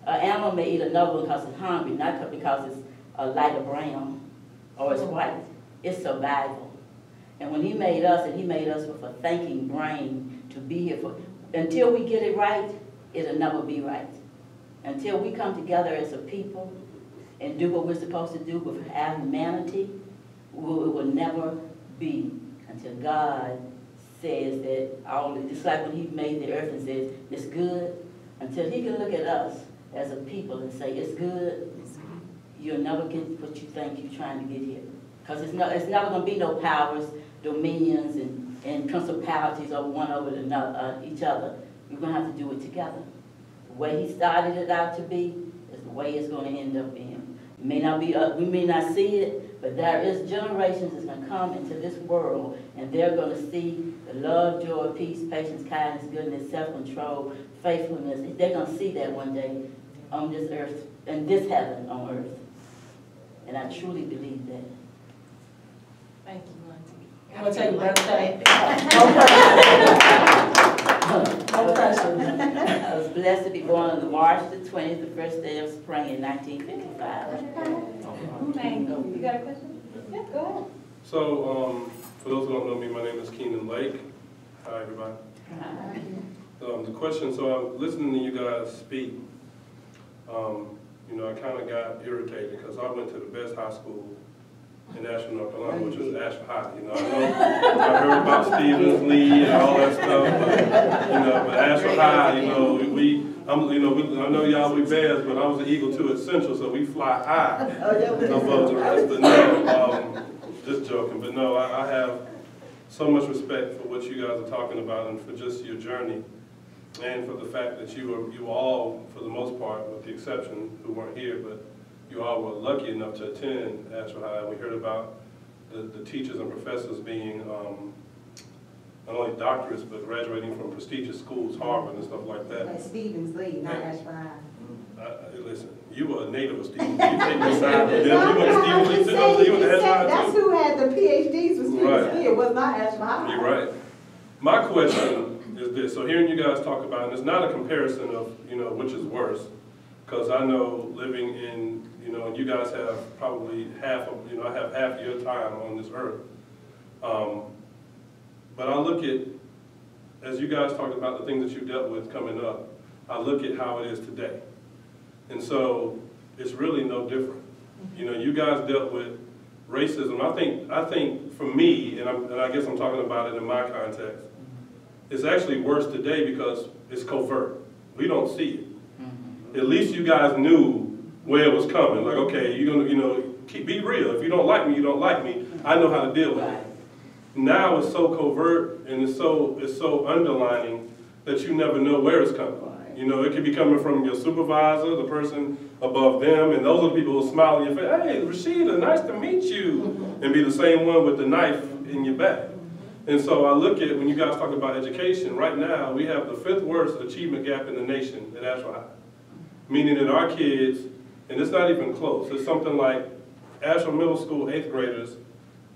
Uh, An animal may eat another because it's hungry, not because it's uh, a lighter brown or it's mm-hmm. white. It's survival. And when he made us, and he made us with a thinking brain to be here for, until we get it right, it'll never be right. Until we come together as a people and do what we're supposed to do with our humanity, it will never be until God says that all, just like when he made the earth and says, it's good, until he can look at us as a people and say, it's good, you'll never get what you think you're trying to get here. Because it's, not, it's never going to be no powers, dominions, and, and principalities over one over the, no- uh, each other. We're gonna have to do it together. The way he started it out to be is the way it's gonna end up being. It May not be, uh, we may not see it, but there is generations that's gonna come into this world and they're gonna see the love, joy, peace, patience, kindness, goodness, self-control, faithfulness. They're gonna see that one day on this earth, and this heaven on earth. And I truly believe that. Thank you, Auntie. I'm gonna tell you birthday. No pressure. I was blessed to be born on the March the twentieth, the first day of spring in nineteen fifty-five. Thank you. You got a question? Yeah, go ahead. So, um, for those who don't know me, my name is Keenan Lake. Hi, everybody. Um, the question, so I'm listening to you guys speak. Um, you know, I kind of got irritated because I went to the best high school in Asheville, North Carolina, which was Asheville High. You know, I know I heard about Stephens-Lee and all that stuff, but you know, but Asheville High, you know, we, I'm, you know, we, I know y'all we bears, but I was an Eagle two at Central, so we fly high above the rest. But no, um, just joking. But no, I, I have so much respect for what you guys are talking about and for just your journey. And for the fact that you were, you all, for the most part, with the exception who weren't here, but you all were lucky enough to attend Asheville High. We heard about the, the teachers and professors being, um, not only doctorates, but graduating from prestigious schools, Harvard and stuff like that. At Stephens-Lee, not Asheville High. Uh, uh, listen, you were a native of Stephens. You take me side with them. You went to Stephens-Lee, too. No, you went to Asheville That's too. who had the PhDs was Right. Stephens-Lee, it was not Asheville High. You're right. My question is this, so hearing you guys talk about, and it's not a comparison of, you know, which is worse, because I know living in, you know, and you guys have probably half of, you know, I have half your time on this earth. Um, But I look at, as you guys talked about the things that you dealt with coming up, I look at how it is today. And so it's really no different. You know, you guys dealt with racism. I think, I think for me, and, and I guess I'm talking about it in my context, it's actually worse today because it's covert. We don't see it. Mm-hmm. At least you guys knew where it was coming. Like, okay, you're gonna, you know, keep, be real. If you don't like me, you don't like me. I know how to deal with it. Now it's so covert and it's so it's so underlining that you never know where it's coming. You know, it could be coming from your supervisor, the person above them, and those are the people who smile in your face. Hey, Rashida, nice to meet you, and be the same one with the knife in your back. And so I look at when you guys talk about education. Right now, we have the fifth worst achievement gap in the nation at Asheville High, meaning that our kids, and it's not even close. It's something like Asheville Middle School eighth graders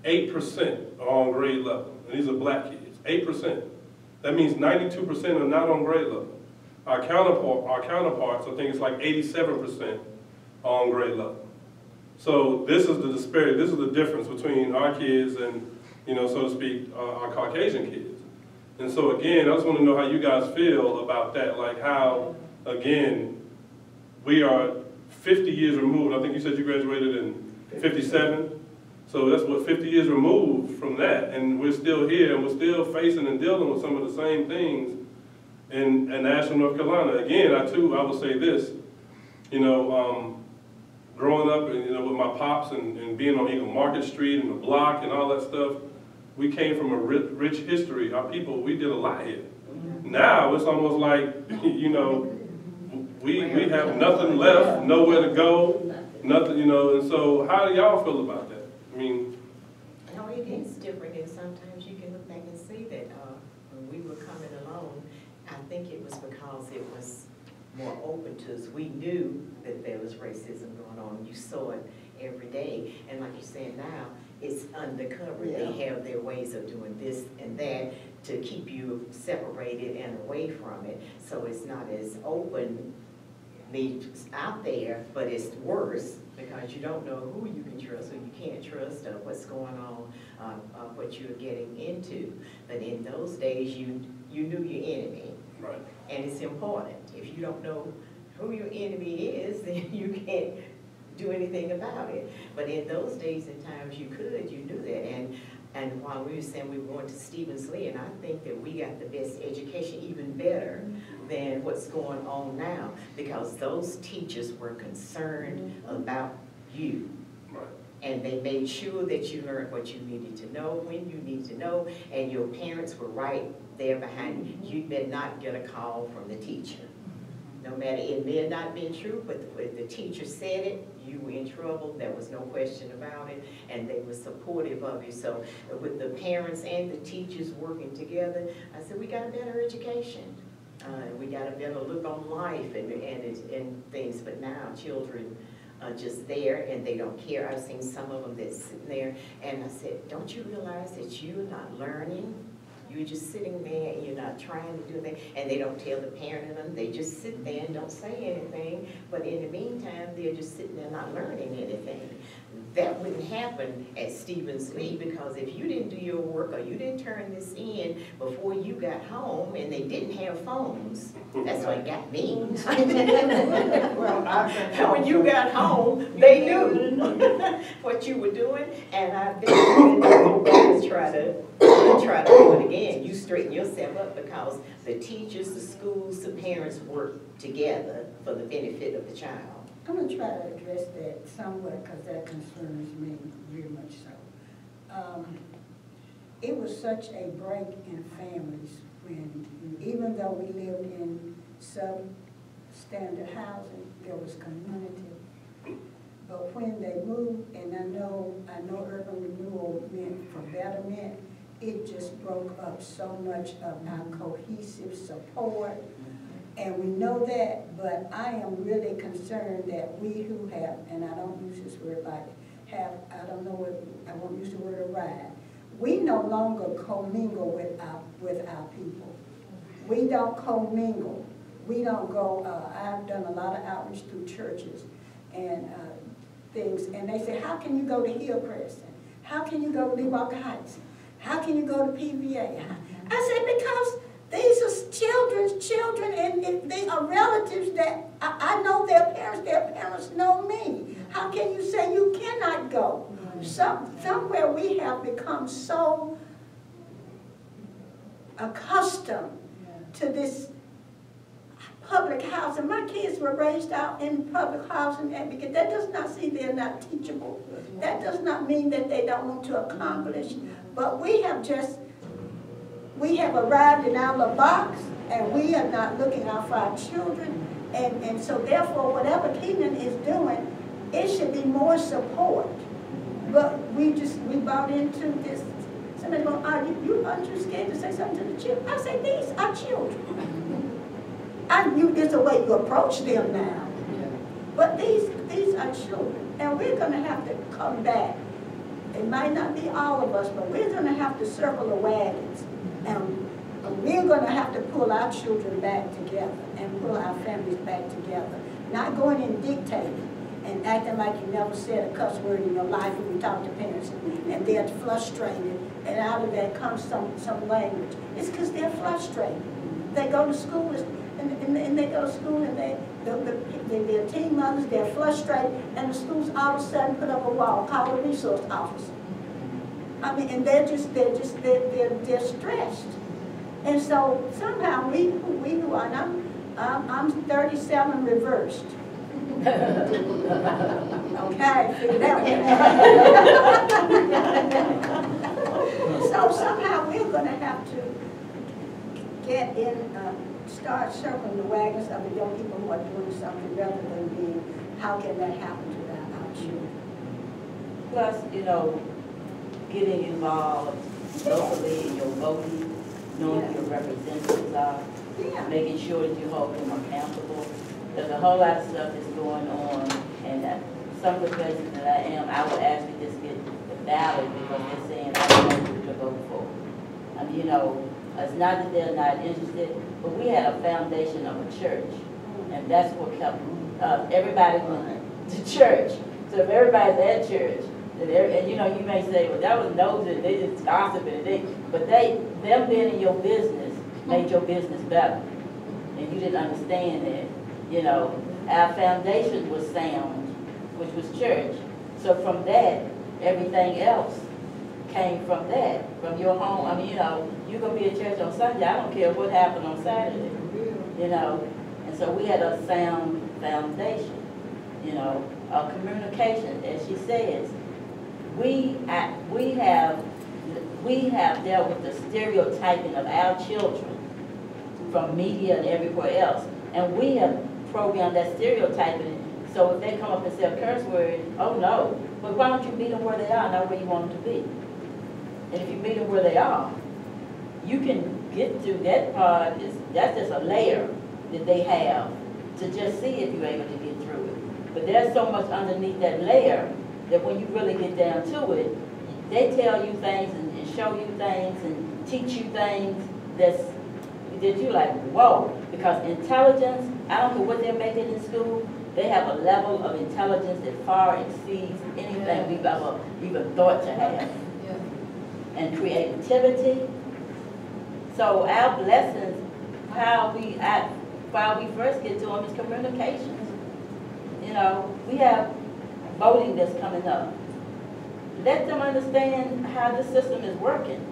8% are on grade level, and these are black kids, 8%. That means 92% are not on grade level. Our counterpart, our counterparts, I think it's like 87% are on grade level. So this is the disparity, this is the difference between our kids and, you know, so to speak, uh, our Caucasian kids. And so again, I just want to know how you guys feel about that, like how, again, we are 50 years removed. I think you said you graduated in 57. So that's what 50 years removed from that, and we're still here, and we're still facing and dealing with some of the same things in, in Asheville, North Carolina. Again, I too, I will say this, you know, um, growing up, you know, with my pops and, and being on Eagle Market Street and the block and all that stuff, we came from a rich, rich history. Our people, we did a lot here. Now it's almost like, you know, we, we have nothing left, nowhere to go, nothing, you know, and so how do y'all feel about that? I mean, No, it is different, and sometimes you can look back and see that, uh, when we were coming along, I think it was because it was more open to us. We knew that there was racism going on, you saw it every day, and like you're saying now, it's undercover. They have their ways of doing this and that to keep you separated and away from it, so it's not as open out there, but it's worse because you don't know who you can trust or you can't trust or what's going on, uh, uh, what you're getting into. But in those days, you, you knew your enemy. right. And it's important. If you don't know who your enemy is, then you can't do anything about it. But in those days and times, you could, you knew that. And, and while we were saying we were going to Stephens-Lee, and I think that we got the best education, even better mm-hmm. than what's going on now, because those teachers were concerned mm-hmm. about you. Right. And they made sure that you learned what you needed to know, when you needed to know, and your parents were right there behind you. Mm-hmm. You did not get a call from the teacher. No matter, it may have not been true, but if the teacher said it, you were in trouble, there was no question about it, and they were supportive of you. So with the parents and the teachers working together, I said, we got a better education. Uh, we got a better look on life and, and, and things, but now children are just there and they don't care. I've seen some of them that's sitting there, and I said, don't you realize that you're not learning? You're just sitting there and you're not trying to do anything, and they don't tell the parent of them, they just sit there and don't say anything. But in the meantime, they're just sitting there not learning anything. That wouldn't happen at Stephens-Lee, because if you didn't do your work or you didn't turn this in before you got home, and they didn't have phones, that's what got me. Well, When you got home, they knew what you were doing, and I've been trying to go back and try to, do it again. You straighten yourself up because the teachers, the schools, the parents work together for the benefit of the child. I'm gonna try to address that somewhat, because that concerns me very much so. Um, It was such a break in families when, even though we lived in substandard housing, there was community. But when they moved, and I know, I know urban renewal meant for betterment, it just broke up so much of our cohesive support. And we know that, but I am really concerned that we who have, and I don't use this word like, have, I don't know what, I won't use the word arrive. We no longer commingle with our, with our people. We don't commingle. We don't go, uh, I've done a lot of outreach through churches and, uh, things, and they say, how can you go to Hillcrest? How can you go to Lee Walker Heights? How can you go to PVA? I said, because these are children's children, and, they are relatives that, I, I know their parents, their parents know me. How can you say you cannot go? Some, somewhere we have become so accustomed to this public housing. My kids were raised out in public housing, and because that does not mean they're not teachable. That does not mean that they don't want to accomplish. But we have just, we have arrived in our little box, and we are not looking out for our children. And, and so therefore, whatever Keenan is doing, it should be more support. But we just, we bought into this, somebody going, are you, you, aren't you scared to say something to the children? I say, these are children. And you, it's the way you approach them now. But these, these are children, and we're gonna have to come back. It might not be all of us, but we're gonna have to circle the wagons. And we're gonna have to pull our children back together and pull our families back together. Not going and dictating and acting like you never said a cuss word in your life when you talk to parents. And they're frustrated, and out of that comes some, some language. It's because they're frustrated. They go to school, and, and, and they go to school and they, the, the, they're teen mothers, they're frustrated, and the schools all of a sudden put up a wall, call a resource office. I mean, and they're just, they're just, they're, they're, they're stressed. And so somehow we, we who are, and I'm, I'm, I'm thirty-seven reversed. Okay, figure that. So somehow we're gonna have to get in, uh, start circling the wagons of the young people who are doing something rather than being, how can that happen to our, our children? Plus, you know, getting involved locally in your voting, knowing who your representatives are, Yeah. making sure that you hold them accountable. There's a whole lot of stuff that's going on, and that, some of the places that I am, I would ask you just get the ballot, because they're saying, I don't know who to vote for. I mean, you know, it's not that they're not interested, but we had a foundation of a church, and that's what kept, uh, everybody went to church. So if everybody's at church, and, and you know, you may say, well, that was nosy, they just gossiping, they, but they, them being in your business made your business better. And you didn't understand that, you know, our foundation was sound, which was church. So from that, everything else came from that, from your home. I mean, you know, you can be at church on Sunday, I don't care what happened on Saturday, you know. And so we had a sound foundation, you know, a communication, as she says. we, act- we have, we have dealt with the stereotyping of our children from media and everywhere else. And we have programmed that stereotyping, so if they come up and say a curse word, oh no, but why don't you meet them where they are, not where you want them to be? And if you meet them where they are, you can get through that part, is, that's just a layer that they have to just see if you're able to get through it. But there's so much underneath that layer that when you really get down to it, they tell you things and, and show you things and teach you things that's, that you like, whoa. Because intelligence, I don't care what they're making in school, they have a level of intelligence that far exceeds anything we've ever even thought to have. And creativity. So our blessings, how we act, while we first get to them is communications. You know, we have voting that's coming up. Let them understand how the system is working.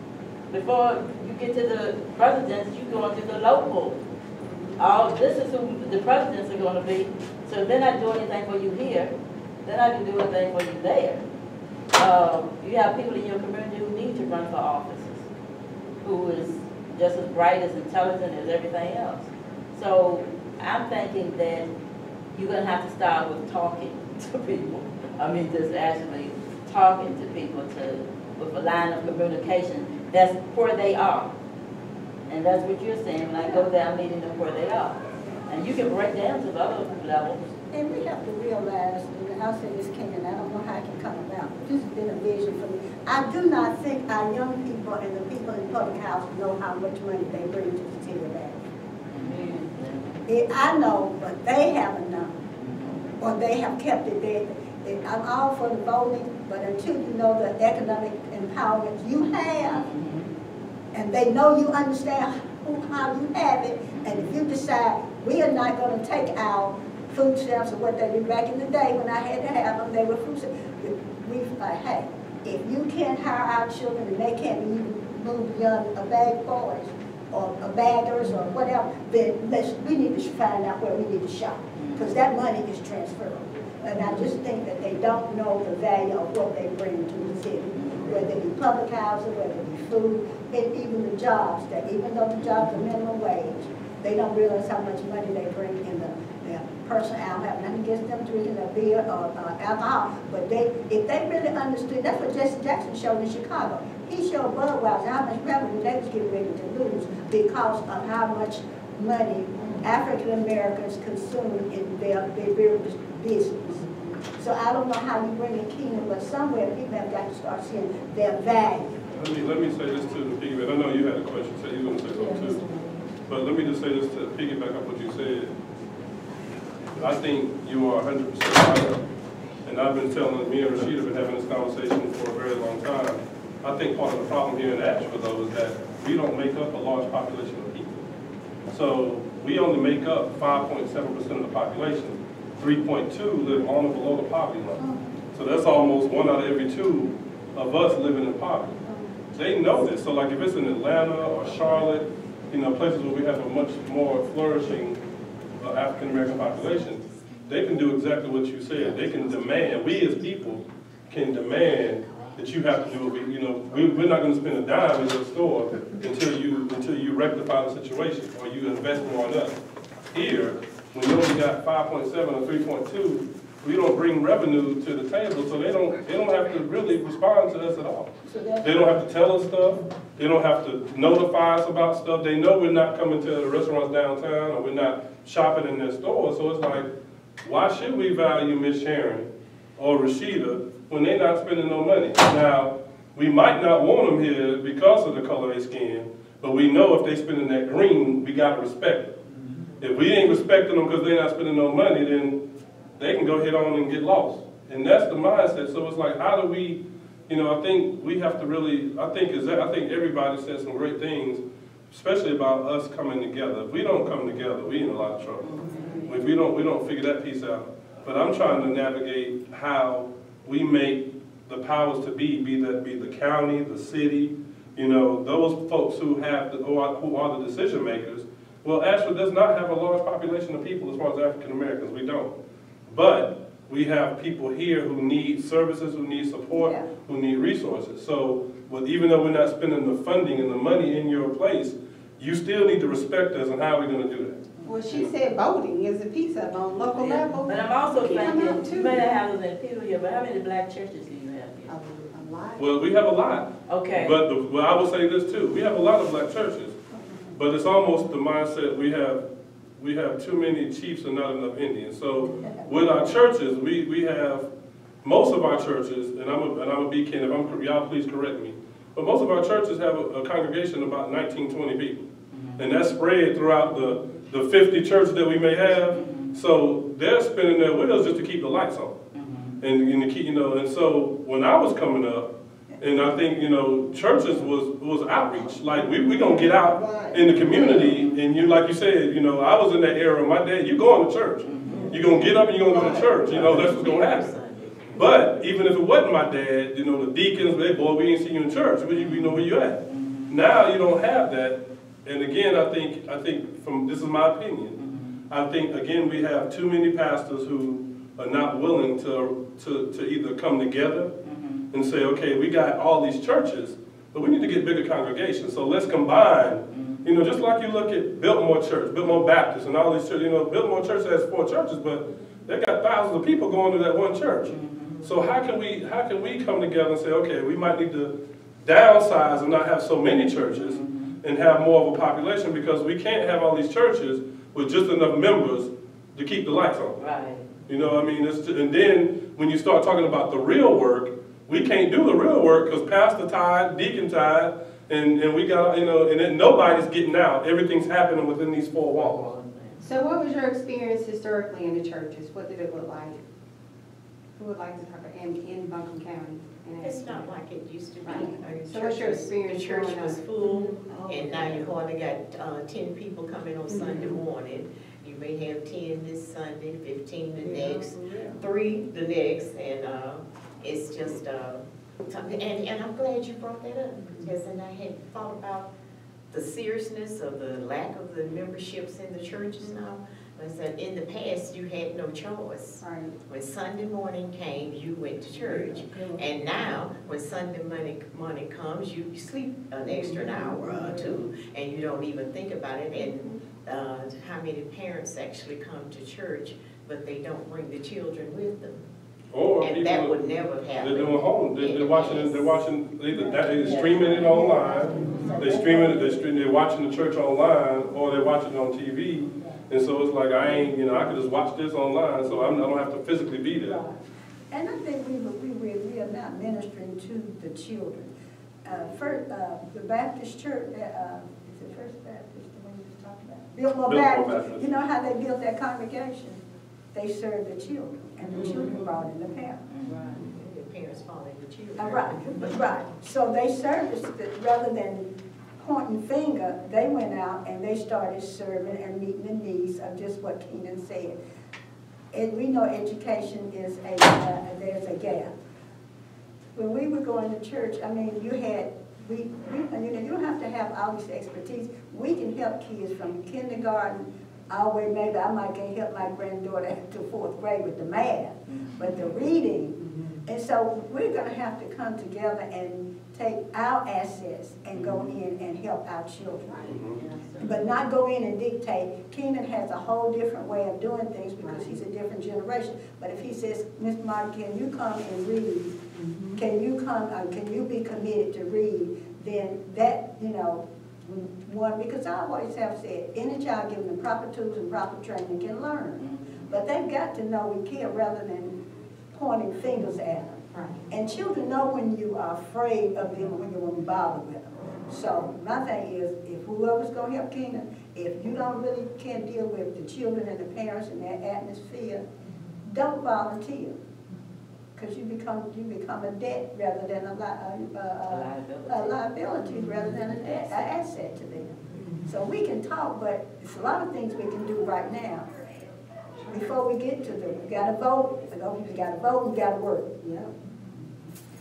Before you get to the presidents, you go into the local. All, this is who the presidents are gonna be. So they're not doing anything for you here, they're not gonna do anything for you there. Uh, you have people in your community who need to run for offices, who is just as bright, as intelligent as everything else. So I'm thinking that you're gonna have to start with talking to people. I mean, just actually talking to people to, with a line of communication, that's where they are. And that's what you're saying, when I go I'm meeting them where they are. And you can break down to the other levels. And we have to realize, and I'll say this, and I don't know how it can come about, this has been a vision for me. I do not think our young people and the people in public house know how much money they bring to the city of Athens. I know, but they haven't known, or they have kept it there. I'm all for the voting, but until you know the economic empowerment you have, and they know you understand who, how you have it, and if you decide, we are not gonna take our food stamps or what they did back in the day when I had to have them, they were food stamps. We, uh, hey, if you can't hire our children and they can't even move beyond a bag boys or a baggers or whatever, then let's, we need to find out where we need to shop, because that money is transferable. And I just think that they don't know the value of what they bring to the city, whether it be public housing, whether it be food, and even the jobs, that even though the jobs are minimum wage, they don't realize how much money they bring in the, person out, have nothing against them drinking a beer or uh, alcohol, but they, if they really understood, that's what Jesse Jackson showed in Chicago. He showed Budweiser how much revenue they was getting ready to lose because of how much money African Americans consume in their, their various business. So I don't know how you bring a kingdom, but somewhere people have got to start seeing their value. Let me, let me say this to piggyback, I know you had a question, so you were gonna say something too. But let me just say this to piggyback up what you said. I think you are hundred percent right. And I've been telling, me and Rashida have been having this conversation for a very long time. I think part of the problem here in Asheville though is that we don't make up a large population of people. So we only make up five point seven percent of the population. Three point two live on or below the poverty line. So that's almost one out of every two of us living in poverty. They know this, so like if it's in Atlanta or Charlotte, you know, places where we have a much more flourishing uh, African-American population, they can do exactly what you said. They can demand, we as people can demand that you have to do, it. you know, we, we're not gonna spend a dime in your store until you, until you rectify the situation or you invest more in us. Here, when you only got five point seven or three point two, we don't bring revenue to the table, so they don't, they don't have to really respond to us at all. They don't have to tell us stuff, they don't have to notify us about stuff, they know we're not coming to the restaurants downtown, or we're not shopping in their stores, so it's like, why should we value Miss Sharon or Rashida when they're not spending no money? Now, we might not want them here because of the color of their skin, but we know if they're spending that green, we gotta respect it. If we ain't respecting them because they're not spending no money, then they can go head on and get lost. And that's the mindset. So it's like, how do we, you know, I think we have to really, I think is that, I think everybody said some great things, especially about us coming together. If we don't come together, we in a lot of trouble. If we don't, we don't figure that piece out. But I'm trying to navigate how we make the powers to be, be that be the county, the city, you know, those folks who have, the, who are, who are the decision makers. Well, Asheville does not have a large population of people as far as African Americans, we don't. But we have people here who need services, who need support, Yeah. who need resources. So, well, even though we're not spending the funding and the money in your place, you still need to respect us and how are we're gonna do that. Well, she said voting is a piece of it on local level. But I'm also Come out thinking, too. you may not have those in people here, but how many black churches do you have A here? a lot. Well, we have a lot. Okay. But, the- well, I will say this too, we have a lot of black churches, but it's almost the mindset, we have, we have too many chiefs and not enough Indians. So with our churches, we, we have, most of our churches, and I'm, a- and I'm a be candid, if I'm, y'all please correct me, but most of our churches have a a congregation of about 19, 20 people. And that's spread throughout the, the 50 churches that we may have. So they're spinning their wheels just to keep the lights on. Mhm. And, and to keep, you know, and so when I was coming up, and I think, you know, churches was, was outreach. Like, we, we gonna get out in the community, and you, like you said, you know, I was in that era, my dad, you going to church. you gonna get up and you gonna go to church, you know, that's what's gonna happen. But even if it wasn't my dad, you know, the deacons, they, boy, we ain't see you in church, you, we know where you at. Now you don't have that, and again, I think, I think from, this is my opinion, I think, again, we have too many pastors who are not willing to, to, to either come together and say, okay, we got all these churches, but we need to get bigger congregations, so let's combine, you know, just like you look at Biltmore Church, Biltmore Baptist, and all these churches, you know, Biltmore Church has four churches, but they got thousands of people going to that one church. So how can we, how can we come together and say, okay, we might need to downsize and not have so many churches and have more of a population, because we can't have all these churches with just enough members to keep the lights on. Right. You know, what I mean, it's, and then when you start talking about the real work, we can't do the real work because pastor tied, deacon tied, and, and we got, you know, and then nobody's getting out. Everything's happening within these four walls. So what was your experience historically in the churches? What did it look like? Who would like to talk about, in, in Buncombe County? and It's not like it used to be. Right. So what's your was- experience The church was full, Oh, and now you hardly got, uh, ten people coming on Sunday Mm-hmm. morning. You may have ten this Sunday, fifteen the Yeah, next, for real. three the next, and, uh, it's just, uh, and, and I'm glad you brought that up, because then I had thought about the seriousness of the lack of the memberships in the churches now. I said, in the past, you had no choice. Right. When Sunday morning came, you went to church. And now, when Sunday morning, morning comes, you sleep an extra hour or two, and you don't even think about it. And uh, how many parents actually come to church, but they don't bring the children with them? Or And that people, would never happen. they're doing home, they're, they're watching, they're watching, either that, they're streaming it online, they're streaming it, they're streaming, they're watching the church online, or they're watching it on TV. And so it's like, I ain't, you know, I could just watch this online, so I'm, I don't have to physically be there. Right. And I think we, we, we, we are not ministering to the children. Uh, first, uh, the Baptist church, uh, uh, is it First Baptist, the one you just talking about? Biltmore Biltmore Baptist. Baptist. You know how they built that congregation? They served the children, and the children brought in the parents. The parents following the children. Uh, Right, right. So they serviced, it rather than pointing finger, they went out and they started serving and meeting the needs of just what Keenan said. And we know education is a, uh, there's a gap. When we were going to church, I mean, you had, we, we, you know, you don't have to have all this expertise. We can help kids from kindergarten the maybe I might can help my granddaughter to fourth grade with the math, mm-hmm. but the reading, mm-hmm. and so we're gonna have to come together and take our assets and go mm-hmm. in and help our children. But not go in and dictate. Keenan has a whole different way of doing things because he's a different generation. But if he says, Miss Martin, can you come and read? Can you come, uh, can you be committed to read? Then that, you know, one, because I always have said, any child given the proper tools and proper training can learn. Mm-hmm. But they've got to know we care rather than pointing fingers at them. Right. And children know when you are afraid of them, when you want to bother with them. So my thing is, if whoever's gonna help Keenan, if you don't really can deal with the children and the parents and their atmosphere, don't volunteer. Cause you become, you become a debt rather than a li, uh, uh, uh, a, a, a, a liability rather than a debt, a asset to them. So we can talk, but it's a lot of things we can do right now. Before we get to the, we gotta vote, we gotta vote, we gotta work, you know?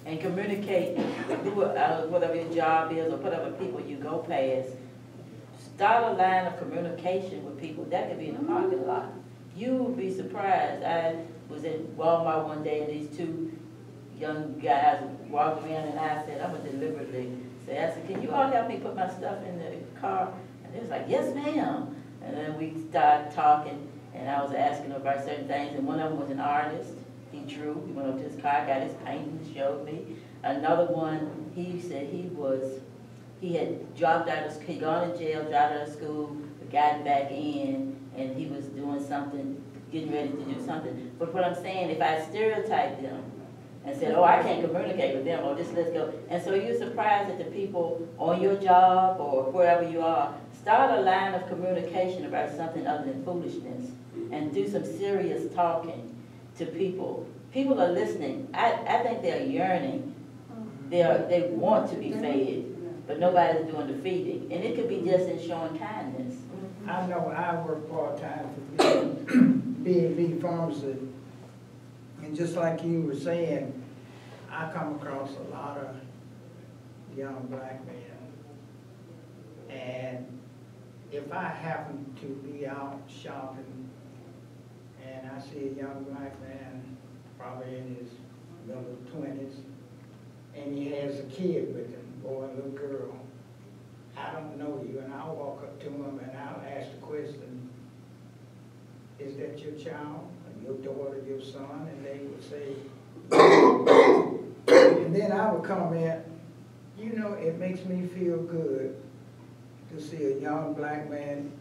And communicate, uh, whatever your job is or whatever people you go past. Start a line of communication with people. That could be in the parking lot. you would be surprised. I was in Walmart one day and these two young guys walked around and I said, I'm gonna deliberately say, I said, can you all help me put my stuff in the car? And they was like, yes, ma'am. And then we started talking and I was asking them about certain things and one of them was an artist. He drew, he went up to his car, got his painting, showed me. Another one, he said he was, he had dropped out of, he gone to jail, dropped out of school, gotten back in, and he was doing something, getting ready to do something. But what I'm saying, if I stereotype them and said, oh, I can't communicate with them, or just let's go. And so you're surprised that the people on your job or wherever you are, start a line of communication about something other than foolishness and do some serious talking to people. People are listening. I, I think they're yearning. They are, they want to be mm-hmm. fed, but nobody's doing the feeding. And it could be just in showing kindness. I know I work part-time for B and B Pharmacy. And just like you were saying, I come across a lot of young black men. And if I happen to be out shopping and I see a young black man, probably in his middle twenties, and he has a kid with him, boy or little girl, I don't know you, and I'll walk up to him and I'll ask the question, is that your child, your daughter, your son? And they would say, and then I would comment, you know, it makes me feel good to see a young black man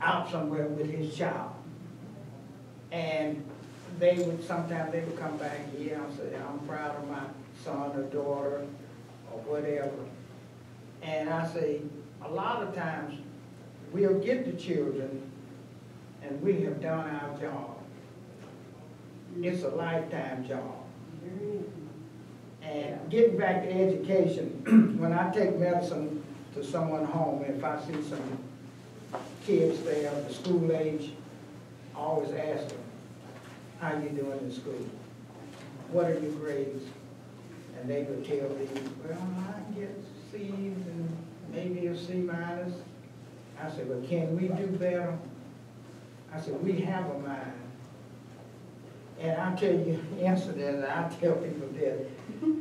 out somewhere with his child. And they would, sometimes they would come back, yeah, say, I'm proud of my son or daughter, or whatever. And I say, a lot of times, we'll get the children, and we have done our job. It's a lifetime job. And getting back to education, when I take medicine to someone home, if I see some kids there, the school age, I always ask them, how you doing in school? What are your grades? And they would tell me, well, I get C's and maybe a C minus. I said, well, can we do better? I said, we have a mind. And I'll tell you incident, and I tell people this.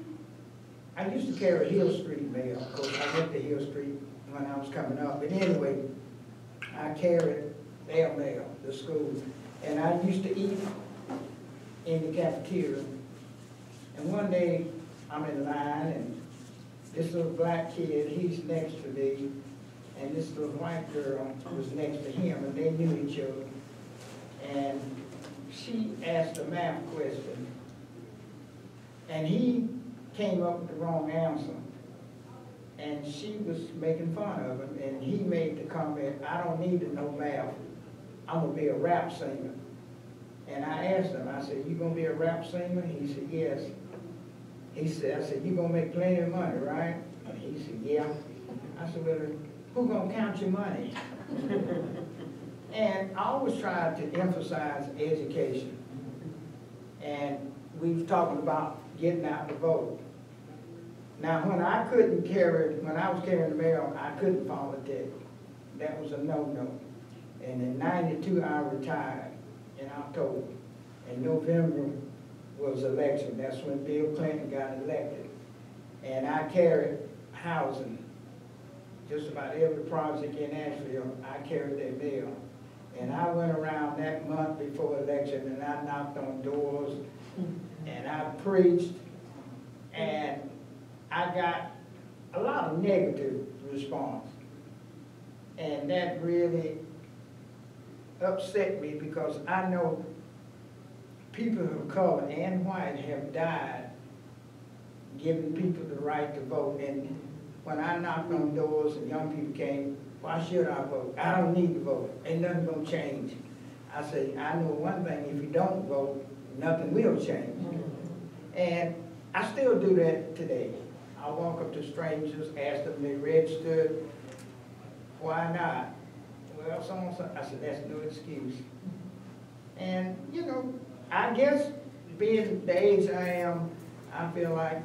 I used to carry Hill Street mail, because I went to Hill Street when I was coming up. But anyway, I carried their mail to school. And I used to eat in the cafeteria. And one day, I'm in line, and this little black kid, he's next to me, and this little white girl was next to him, and they knew each other. And she asked a math question, and he came up with the wrong answer. And she was making fun of him, and he made the comment, I don't need to know math, I'm gonna be a rap singer. And I asked him, I said, you gonna be a rap singer? He said, yes. He said, I said, you gonna make plenty of money, right? And he said, yeah. I said, well, who gonna count your money? And I always try to emphasize education. And we was talking about getting out the vote. Now, when I couldn't carry, when I was carrying the mail, I couldn't politic. That was a no-no. And in ninety-two, I retired in October. In November was election. That's when Bill Clinton got elected. And I carried housing. Just about every project in Asheville, I carried their mail. And I went around that month before election and I knocked on doors and I preached and I got a lot of negative response. And that really upset me because I know people of color and white have died giving people the right to vote. And when I knocked on doors and young people came, why should I vote? I don't need to vote. Ain't nothing gonna change. I say, I know one thing, if you don't vote, nothing will change. Mm-hmm. And I still do that today. I walk up to strangers, ask them if they registered. Why not? Well, someone said, I said, that's no excuse. Mm-hmm. And, you know, I guess being the age I am, I feel like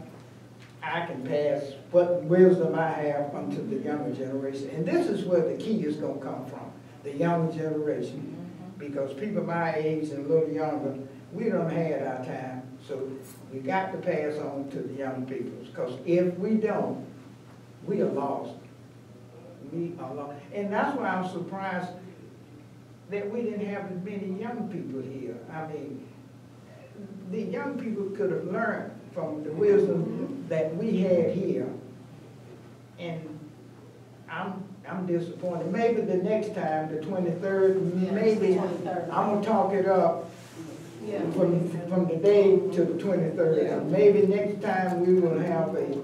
I can pass what wisdom I have onto the younger generation. And this is where the key is gonna come from, the younger generation. Mm-hmm. because people my age and a little younger, we don't had our time. So we got to pass on to the young people, because if we don't, we are lost. We are lost. And that's why I'm surprised that we didn't have as many young people here. I mean, the young people could have learned from the wisdom that we had here. And I'm, I'm disappointed. Maybe the next time, the twenty-third, Yes, maybe 23rd. I'm gonna talk it up Yeah. from, from the day to the twenty-third. Maybe next time we will have a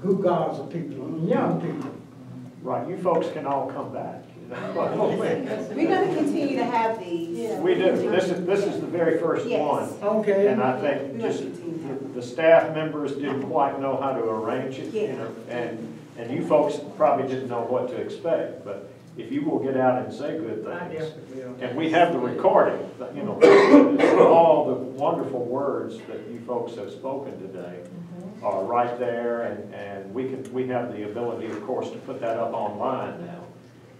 good gods of people, young people. Right, you folks can all come back. We're gonna continue to have these. Yeah. We do, this is, this is the very first Yes. one. Okay. And I think want just, to continue to have the staff members didn't quite know how to arrange it, you know, and, and you folks probably didn't know what to expect, but if you will get out and say good things, and we have the recording, you know, all the wonderful words that you folks have spoken today are right there, and, and we can, we have the ability, of course, to put that up online now.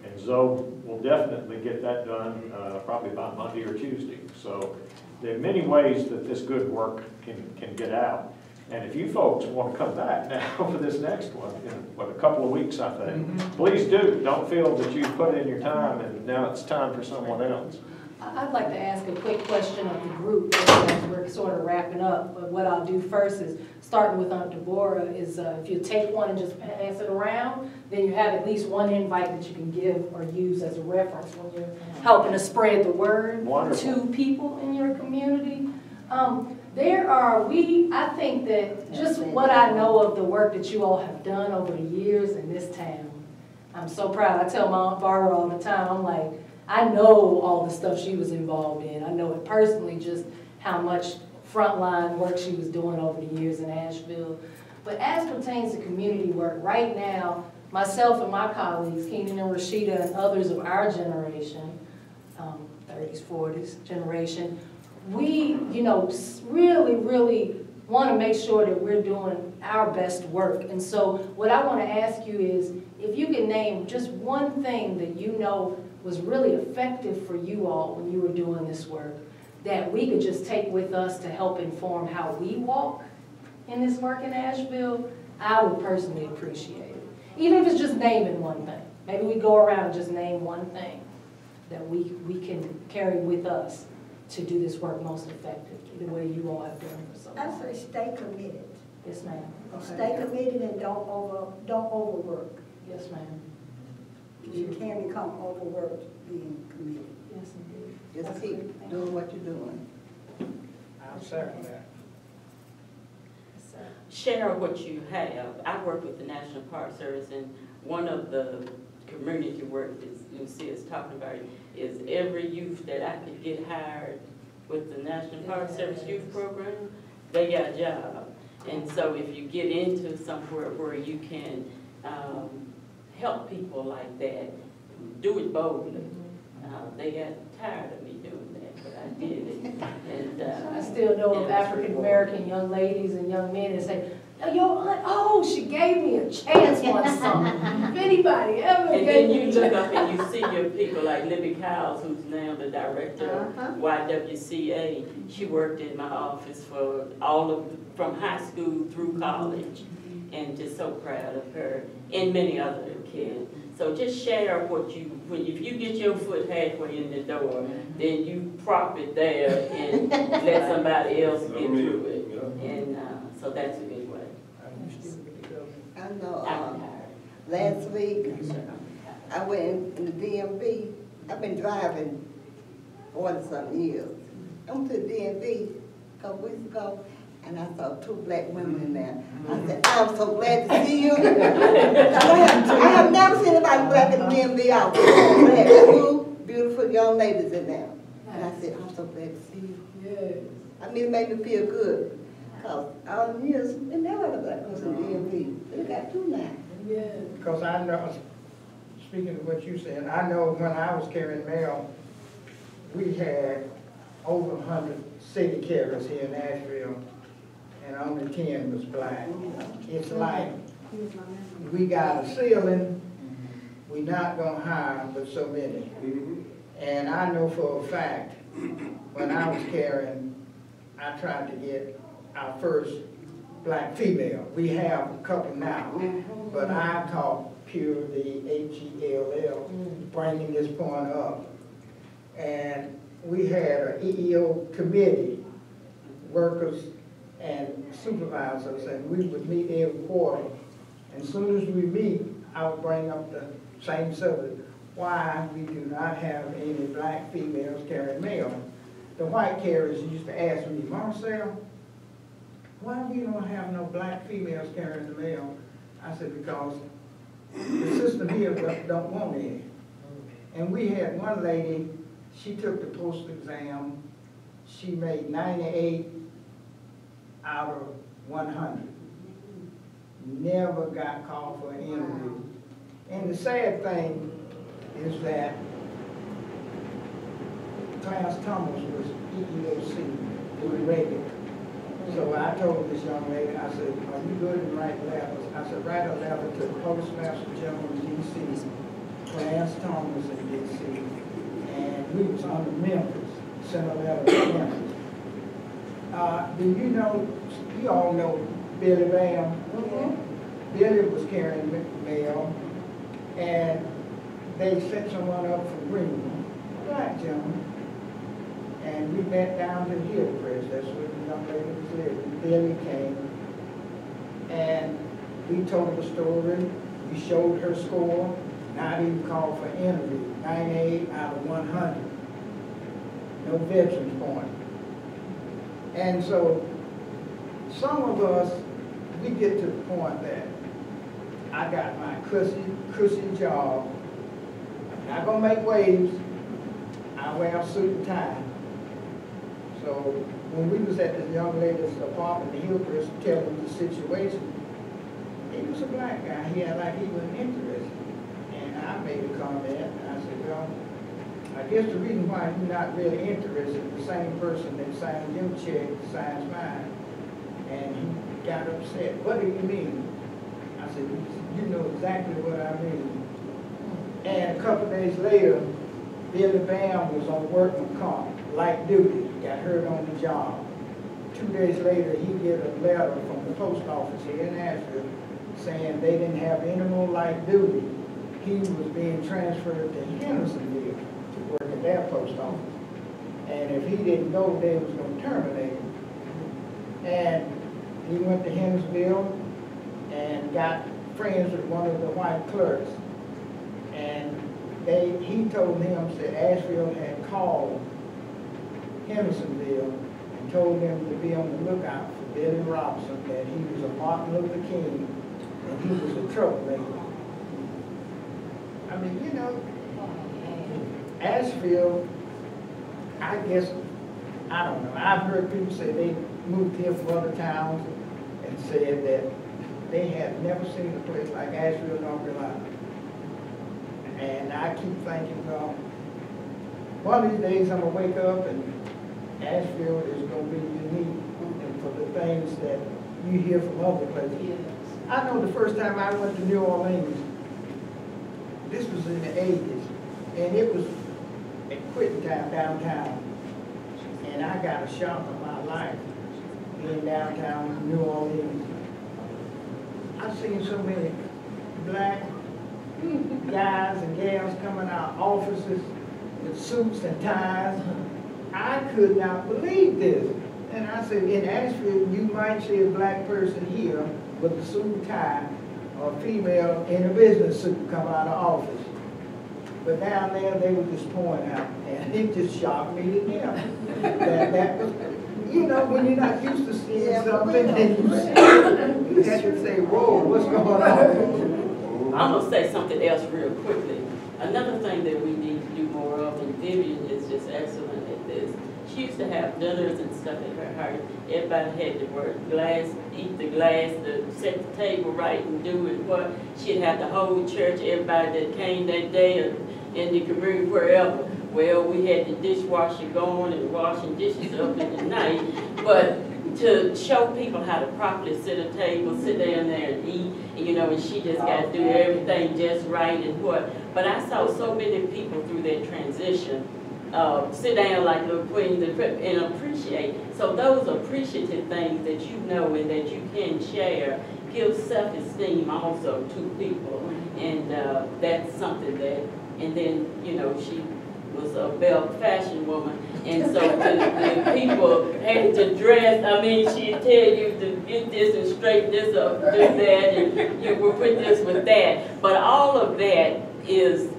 And Zoe will definitely get that done, uh, probably by Monday or Tuesday. So there are many ways that this good work can, can get out. And if you folks want to come back now for this next one, in, what, a couple of weeks, I think, please do. Don't feel that you've put in your time and now it's time for someone else. I- I'd like to ask a quick question of the group as we're sort of wrapping up. But what I'll do first is, starting with Aunt Deborah, is uh, if you take one and just pass it around, then you have at least one invite that you can give or use as a reference when you're helping to spread the word Wonderful. to people in your community. Um, There are, we, I think that just what I know of the work that you all have done over the years in this town, I'm so proud. I tell my Aunt Barbara all the time, I'm like, I know all the stuff she was involved in. I know it personally, just how much frontline work she was doing over the years in Asheville. But as pertains to community work, right now, myself and my colleagues, Keenan and Rashida and others of our generation, um, 30s, 40s generation, we, you know, really, really want to make sure that we're doing our best work. And so what I want to ask you is, if you can name just one thing that you know was really effective for you all when you were doing this work, that we could just take with us to help inform how we walk in this work in Asheville, I would personally appreciate. Even if it's just naming one thing. Maybe we go around and just name one thing that we, we can carry with us to do this work most effectively, the way you all have done for so I say stay committed. Yes, ma'am. Stay committed and don't over, don't overwork. Yes, ma'am. You can become overworked being committed. Yes, indeed. Just keep doing what you're doing. I'll second that. Share what you have. I work with the National Park Service, and one of the community work that Lucia is talking about is every youth that I could get hired with the National Park Service Youth Program, they got a job. And so if you get into somewhere where you can um, help people like that, do it boldly. Uh, They got tired of me doing that, but I did. And, uh, I still know of African-American young ladies and young men that say, "Oh, your aunt, oh, she gave me a chance once. summer. If anybody ever And gave then you me look up and you see your people like Libby Cowles, who's now the director Uh-huh. of YWCA. She worked in my office for all of, from high school through college. And just so proud of her and many other kids. So just share what you, when, if you get your foot halfway in the door, then you prop it there and let somebody else get through it. And, uh, so that's a good way. I know, I'm um, last week, I went in in the DMV, I've been driving forty-something years. I went to the DMV a couple weeks ago, and I saw two black women in there. I said, I'm so glad to see you. I have, I have never seen anybody black in the DMV office. I had two beautiful young ladies in there. And I said, I'm so glad to see you. Yes. I mean, it made me feel good, cause all the years, they never had a black person in DMV. They got two now. Yes. Because I know, speaking of what you said, I know when I was carrying mail, we had over a hundred city carriers here in Asheville, and only ten was black. It's like, we got a ceiling, we're not gonna hire but so many. And I know for a fact, when I was carrying, I tried to get our first black female. We have a couple now, but I taught Pure, the H-E-L-L, bringing this point up. And we had an EEO committee, workers and supervisors, and we would meet every quarter. And as soon as we meet, I would bring up the same subject, why we do not have any black females carrying mail. The white carriers used to ask me, Marcel, why we don't have no black females carrying the mail? I said, because the system here don't- want any. And we had one lady, she took the post exam, she made ninety-eight out of one hundred. Never got called for an interview. And the sad thing is that Clarence Thomas was EEOC, was regular. So I told this young lady, I said, are you good in writing letters? I said, write a letter to the Postmaster General in D.C., Clarence Thomas in D.C., and we was on the Memphis, sent a letter to Memphis. Uh, do you know, you all know Billy Bam? Billy was carrying ma- mail, and they sent someone up from Greenville, black gentleman, and we met down to Hillcrest, that's where the young lady was living. Billy came, and we told the story, we showed her score, not even called for interview, ninety-eight out of one hundred. No veterans point. And so, some of us, we get to the point that I got my cushy, cushy job. I'm Not gonna make waves. I wear a suit and tie. So when we was at this young lady's apartment in Hillcrest, telling the situation, he was a black guy. He had like he wasn't interested. And I made a comment, and I said, well, I guess the reason why you're not really interested, the same person that signed your check signs mine. And he got upset. What do you mean? I said, you know exactly what I mean. And a couple days later, Billy Bam was on workman comp, light duty, got hurt on the job. Two days later, he get a letter from the post office here in Asheville saying they didn't have any more light duty. He was being transferred to Hendersonville work at their post office. And if he didn't go, they was gonna terminate him. And he went to Hendersonville and got friends with one of the white clerks. And they, he told him, said Asheville had called Hendersonville and told them to be on the lookout for Billy Robinson, that he was a Martin Luther King and he was a troublemaker. I mean, you know, Asheville, I guess, I don't know, I've heard people say they moved here from other towns and said that they had never seen a place like Asheville, North Carolina. And I keep thinking, well, one of these days I'm gonna wake up and Asheville is gonna be unique and for the things that you hear from other places. I know the first time I went to New Orleans, this was in the eighties, and it was at quitting time downtown. And I got a shock of my life being downtown New Orleans. I've seen so many black guys and gals coming out of offices with suits and ties. I could not believe this. And I said, in Asheville, you might see a black person here with a suit and tie, or a female in a business suit come out of office. But down there, they were just pouring out, and it just shocked me to death. That, that was, you know, when you're not used to seeing Yeah, something, and you see it, you had to say, whoa, what's going on? I'm gonna say something else real quickly. Another thing that we need to do more of, and Vivian is just excellent at this. She used to have dinners and stuff at her house. Everybody had to work glass, eat the glass, to set the table right and do it. What she'd have the whole church, everybody that came that day, in the community, wherever. Well, we had the dishwasher going and washing dishes up in the night, but to show people how to properly at a table, sit down there and eat, you know, and she just got to do everything just right and what. But I saw so many people through that transition, uh, sit down like little queens and, and appreciate. So those appreciative things that you know and that you can share give self-esteem also to people. And, uh, that's something that, and then, you know, she was a belle fashion woman. And so the people had to dress, I mean, she'd tell you to get this and straighten this up, do that, and you will put this with that. But all of that is,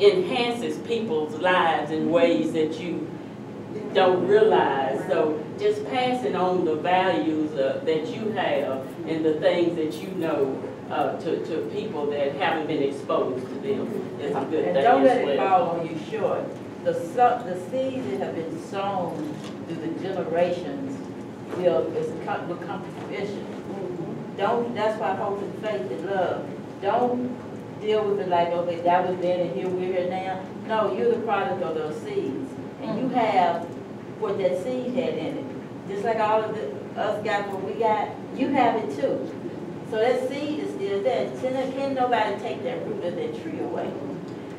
enhances people's lives in ways that you don't realize. So just passing on the values uh, that you have and the things that you know uh, to, to people that haven't been exposed to them is a good And thing don't let as it well. fall on you short. The so, the seeds that have been sown through the generations will, is come, will come to fruition. Don't, that's why hope and faith and love, don't deal with it like, okay, that was then and here we're here now. No, you're the product of those seeds. And you mm. have what that seed had in it. Just like all of the, us got what we got, you have it too. So that seed is still there. Can, can nobody take that root of that tree away?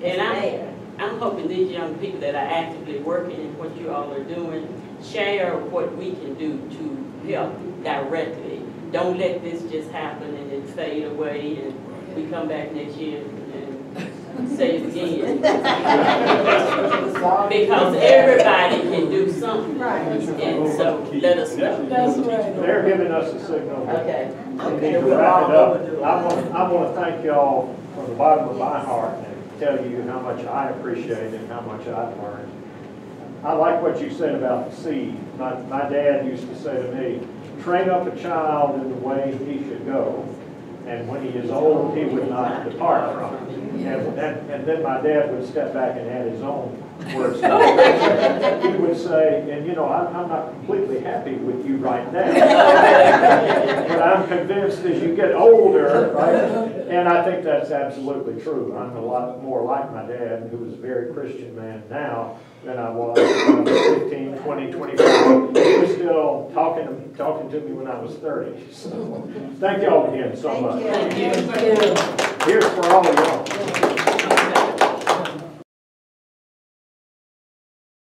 It's And I'm- there. I'm hoping these young people that are actively working and what you all are doing, share what we can do to help directly. Don't let this just happen and then fade away and we come back next year and say it again. Because everybody can do something. Right. And so let us know. That's right. They're giving us a signal. that Okay. We need to wrap it up. I want, I want to thank y'all from the bottom of my heart and tell you how much I appreciate it and how much I've learned. I like what you said about the seed. My, my dad used to say to me, train up a child in the way he should go, and when he is old, he would not depart from it. And then, and then my dad would step back and add his own words. He would say, and you know, I'm, I'm not completely happy with you right now. But I'm convinced as you get older, right? And I think that's absolutely true. I'm a lot more like my dad, who was a very Christian man now than I was when I was 15, 20, 25. He was still talking, talking to me when I was 30. So, thank y'all again so much. Thank you. Here's for all of y'all.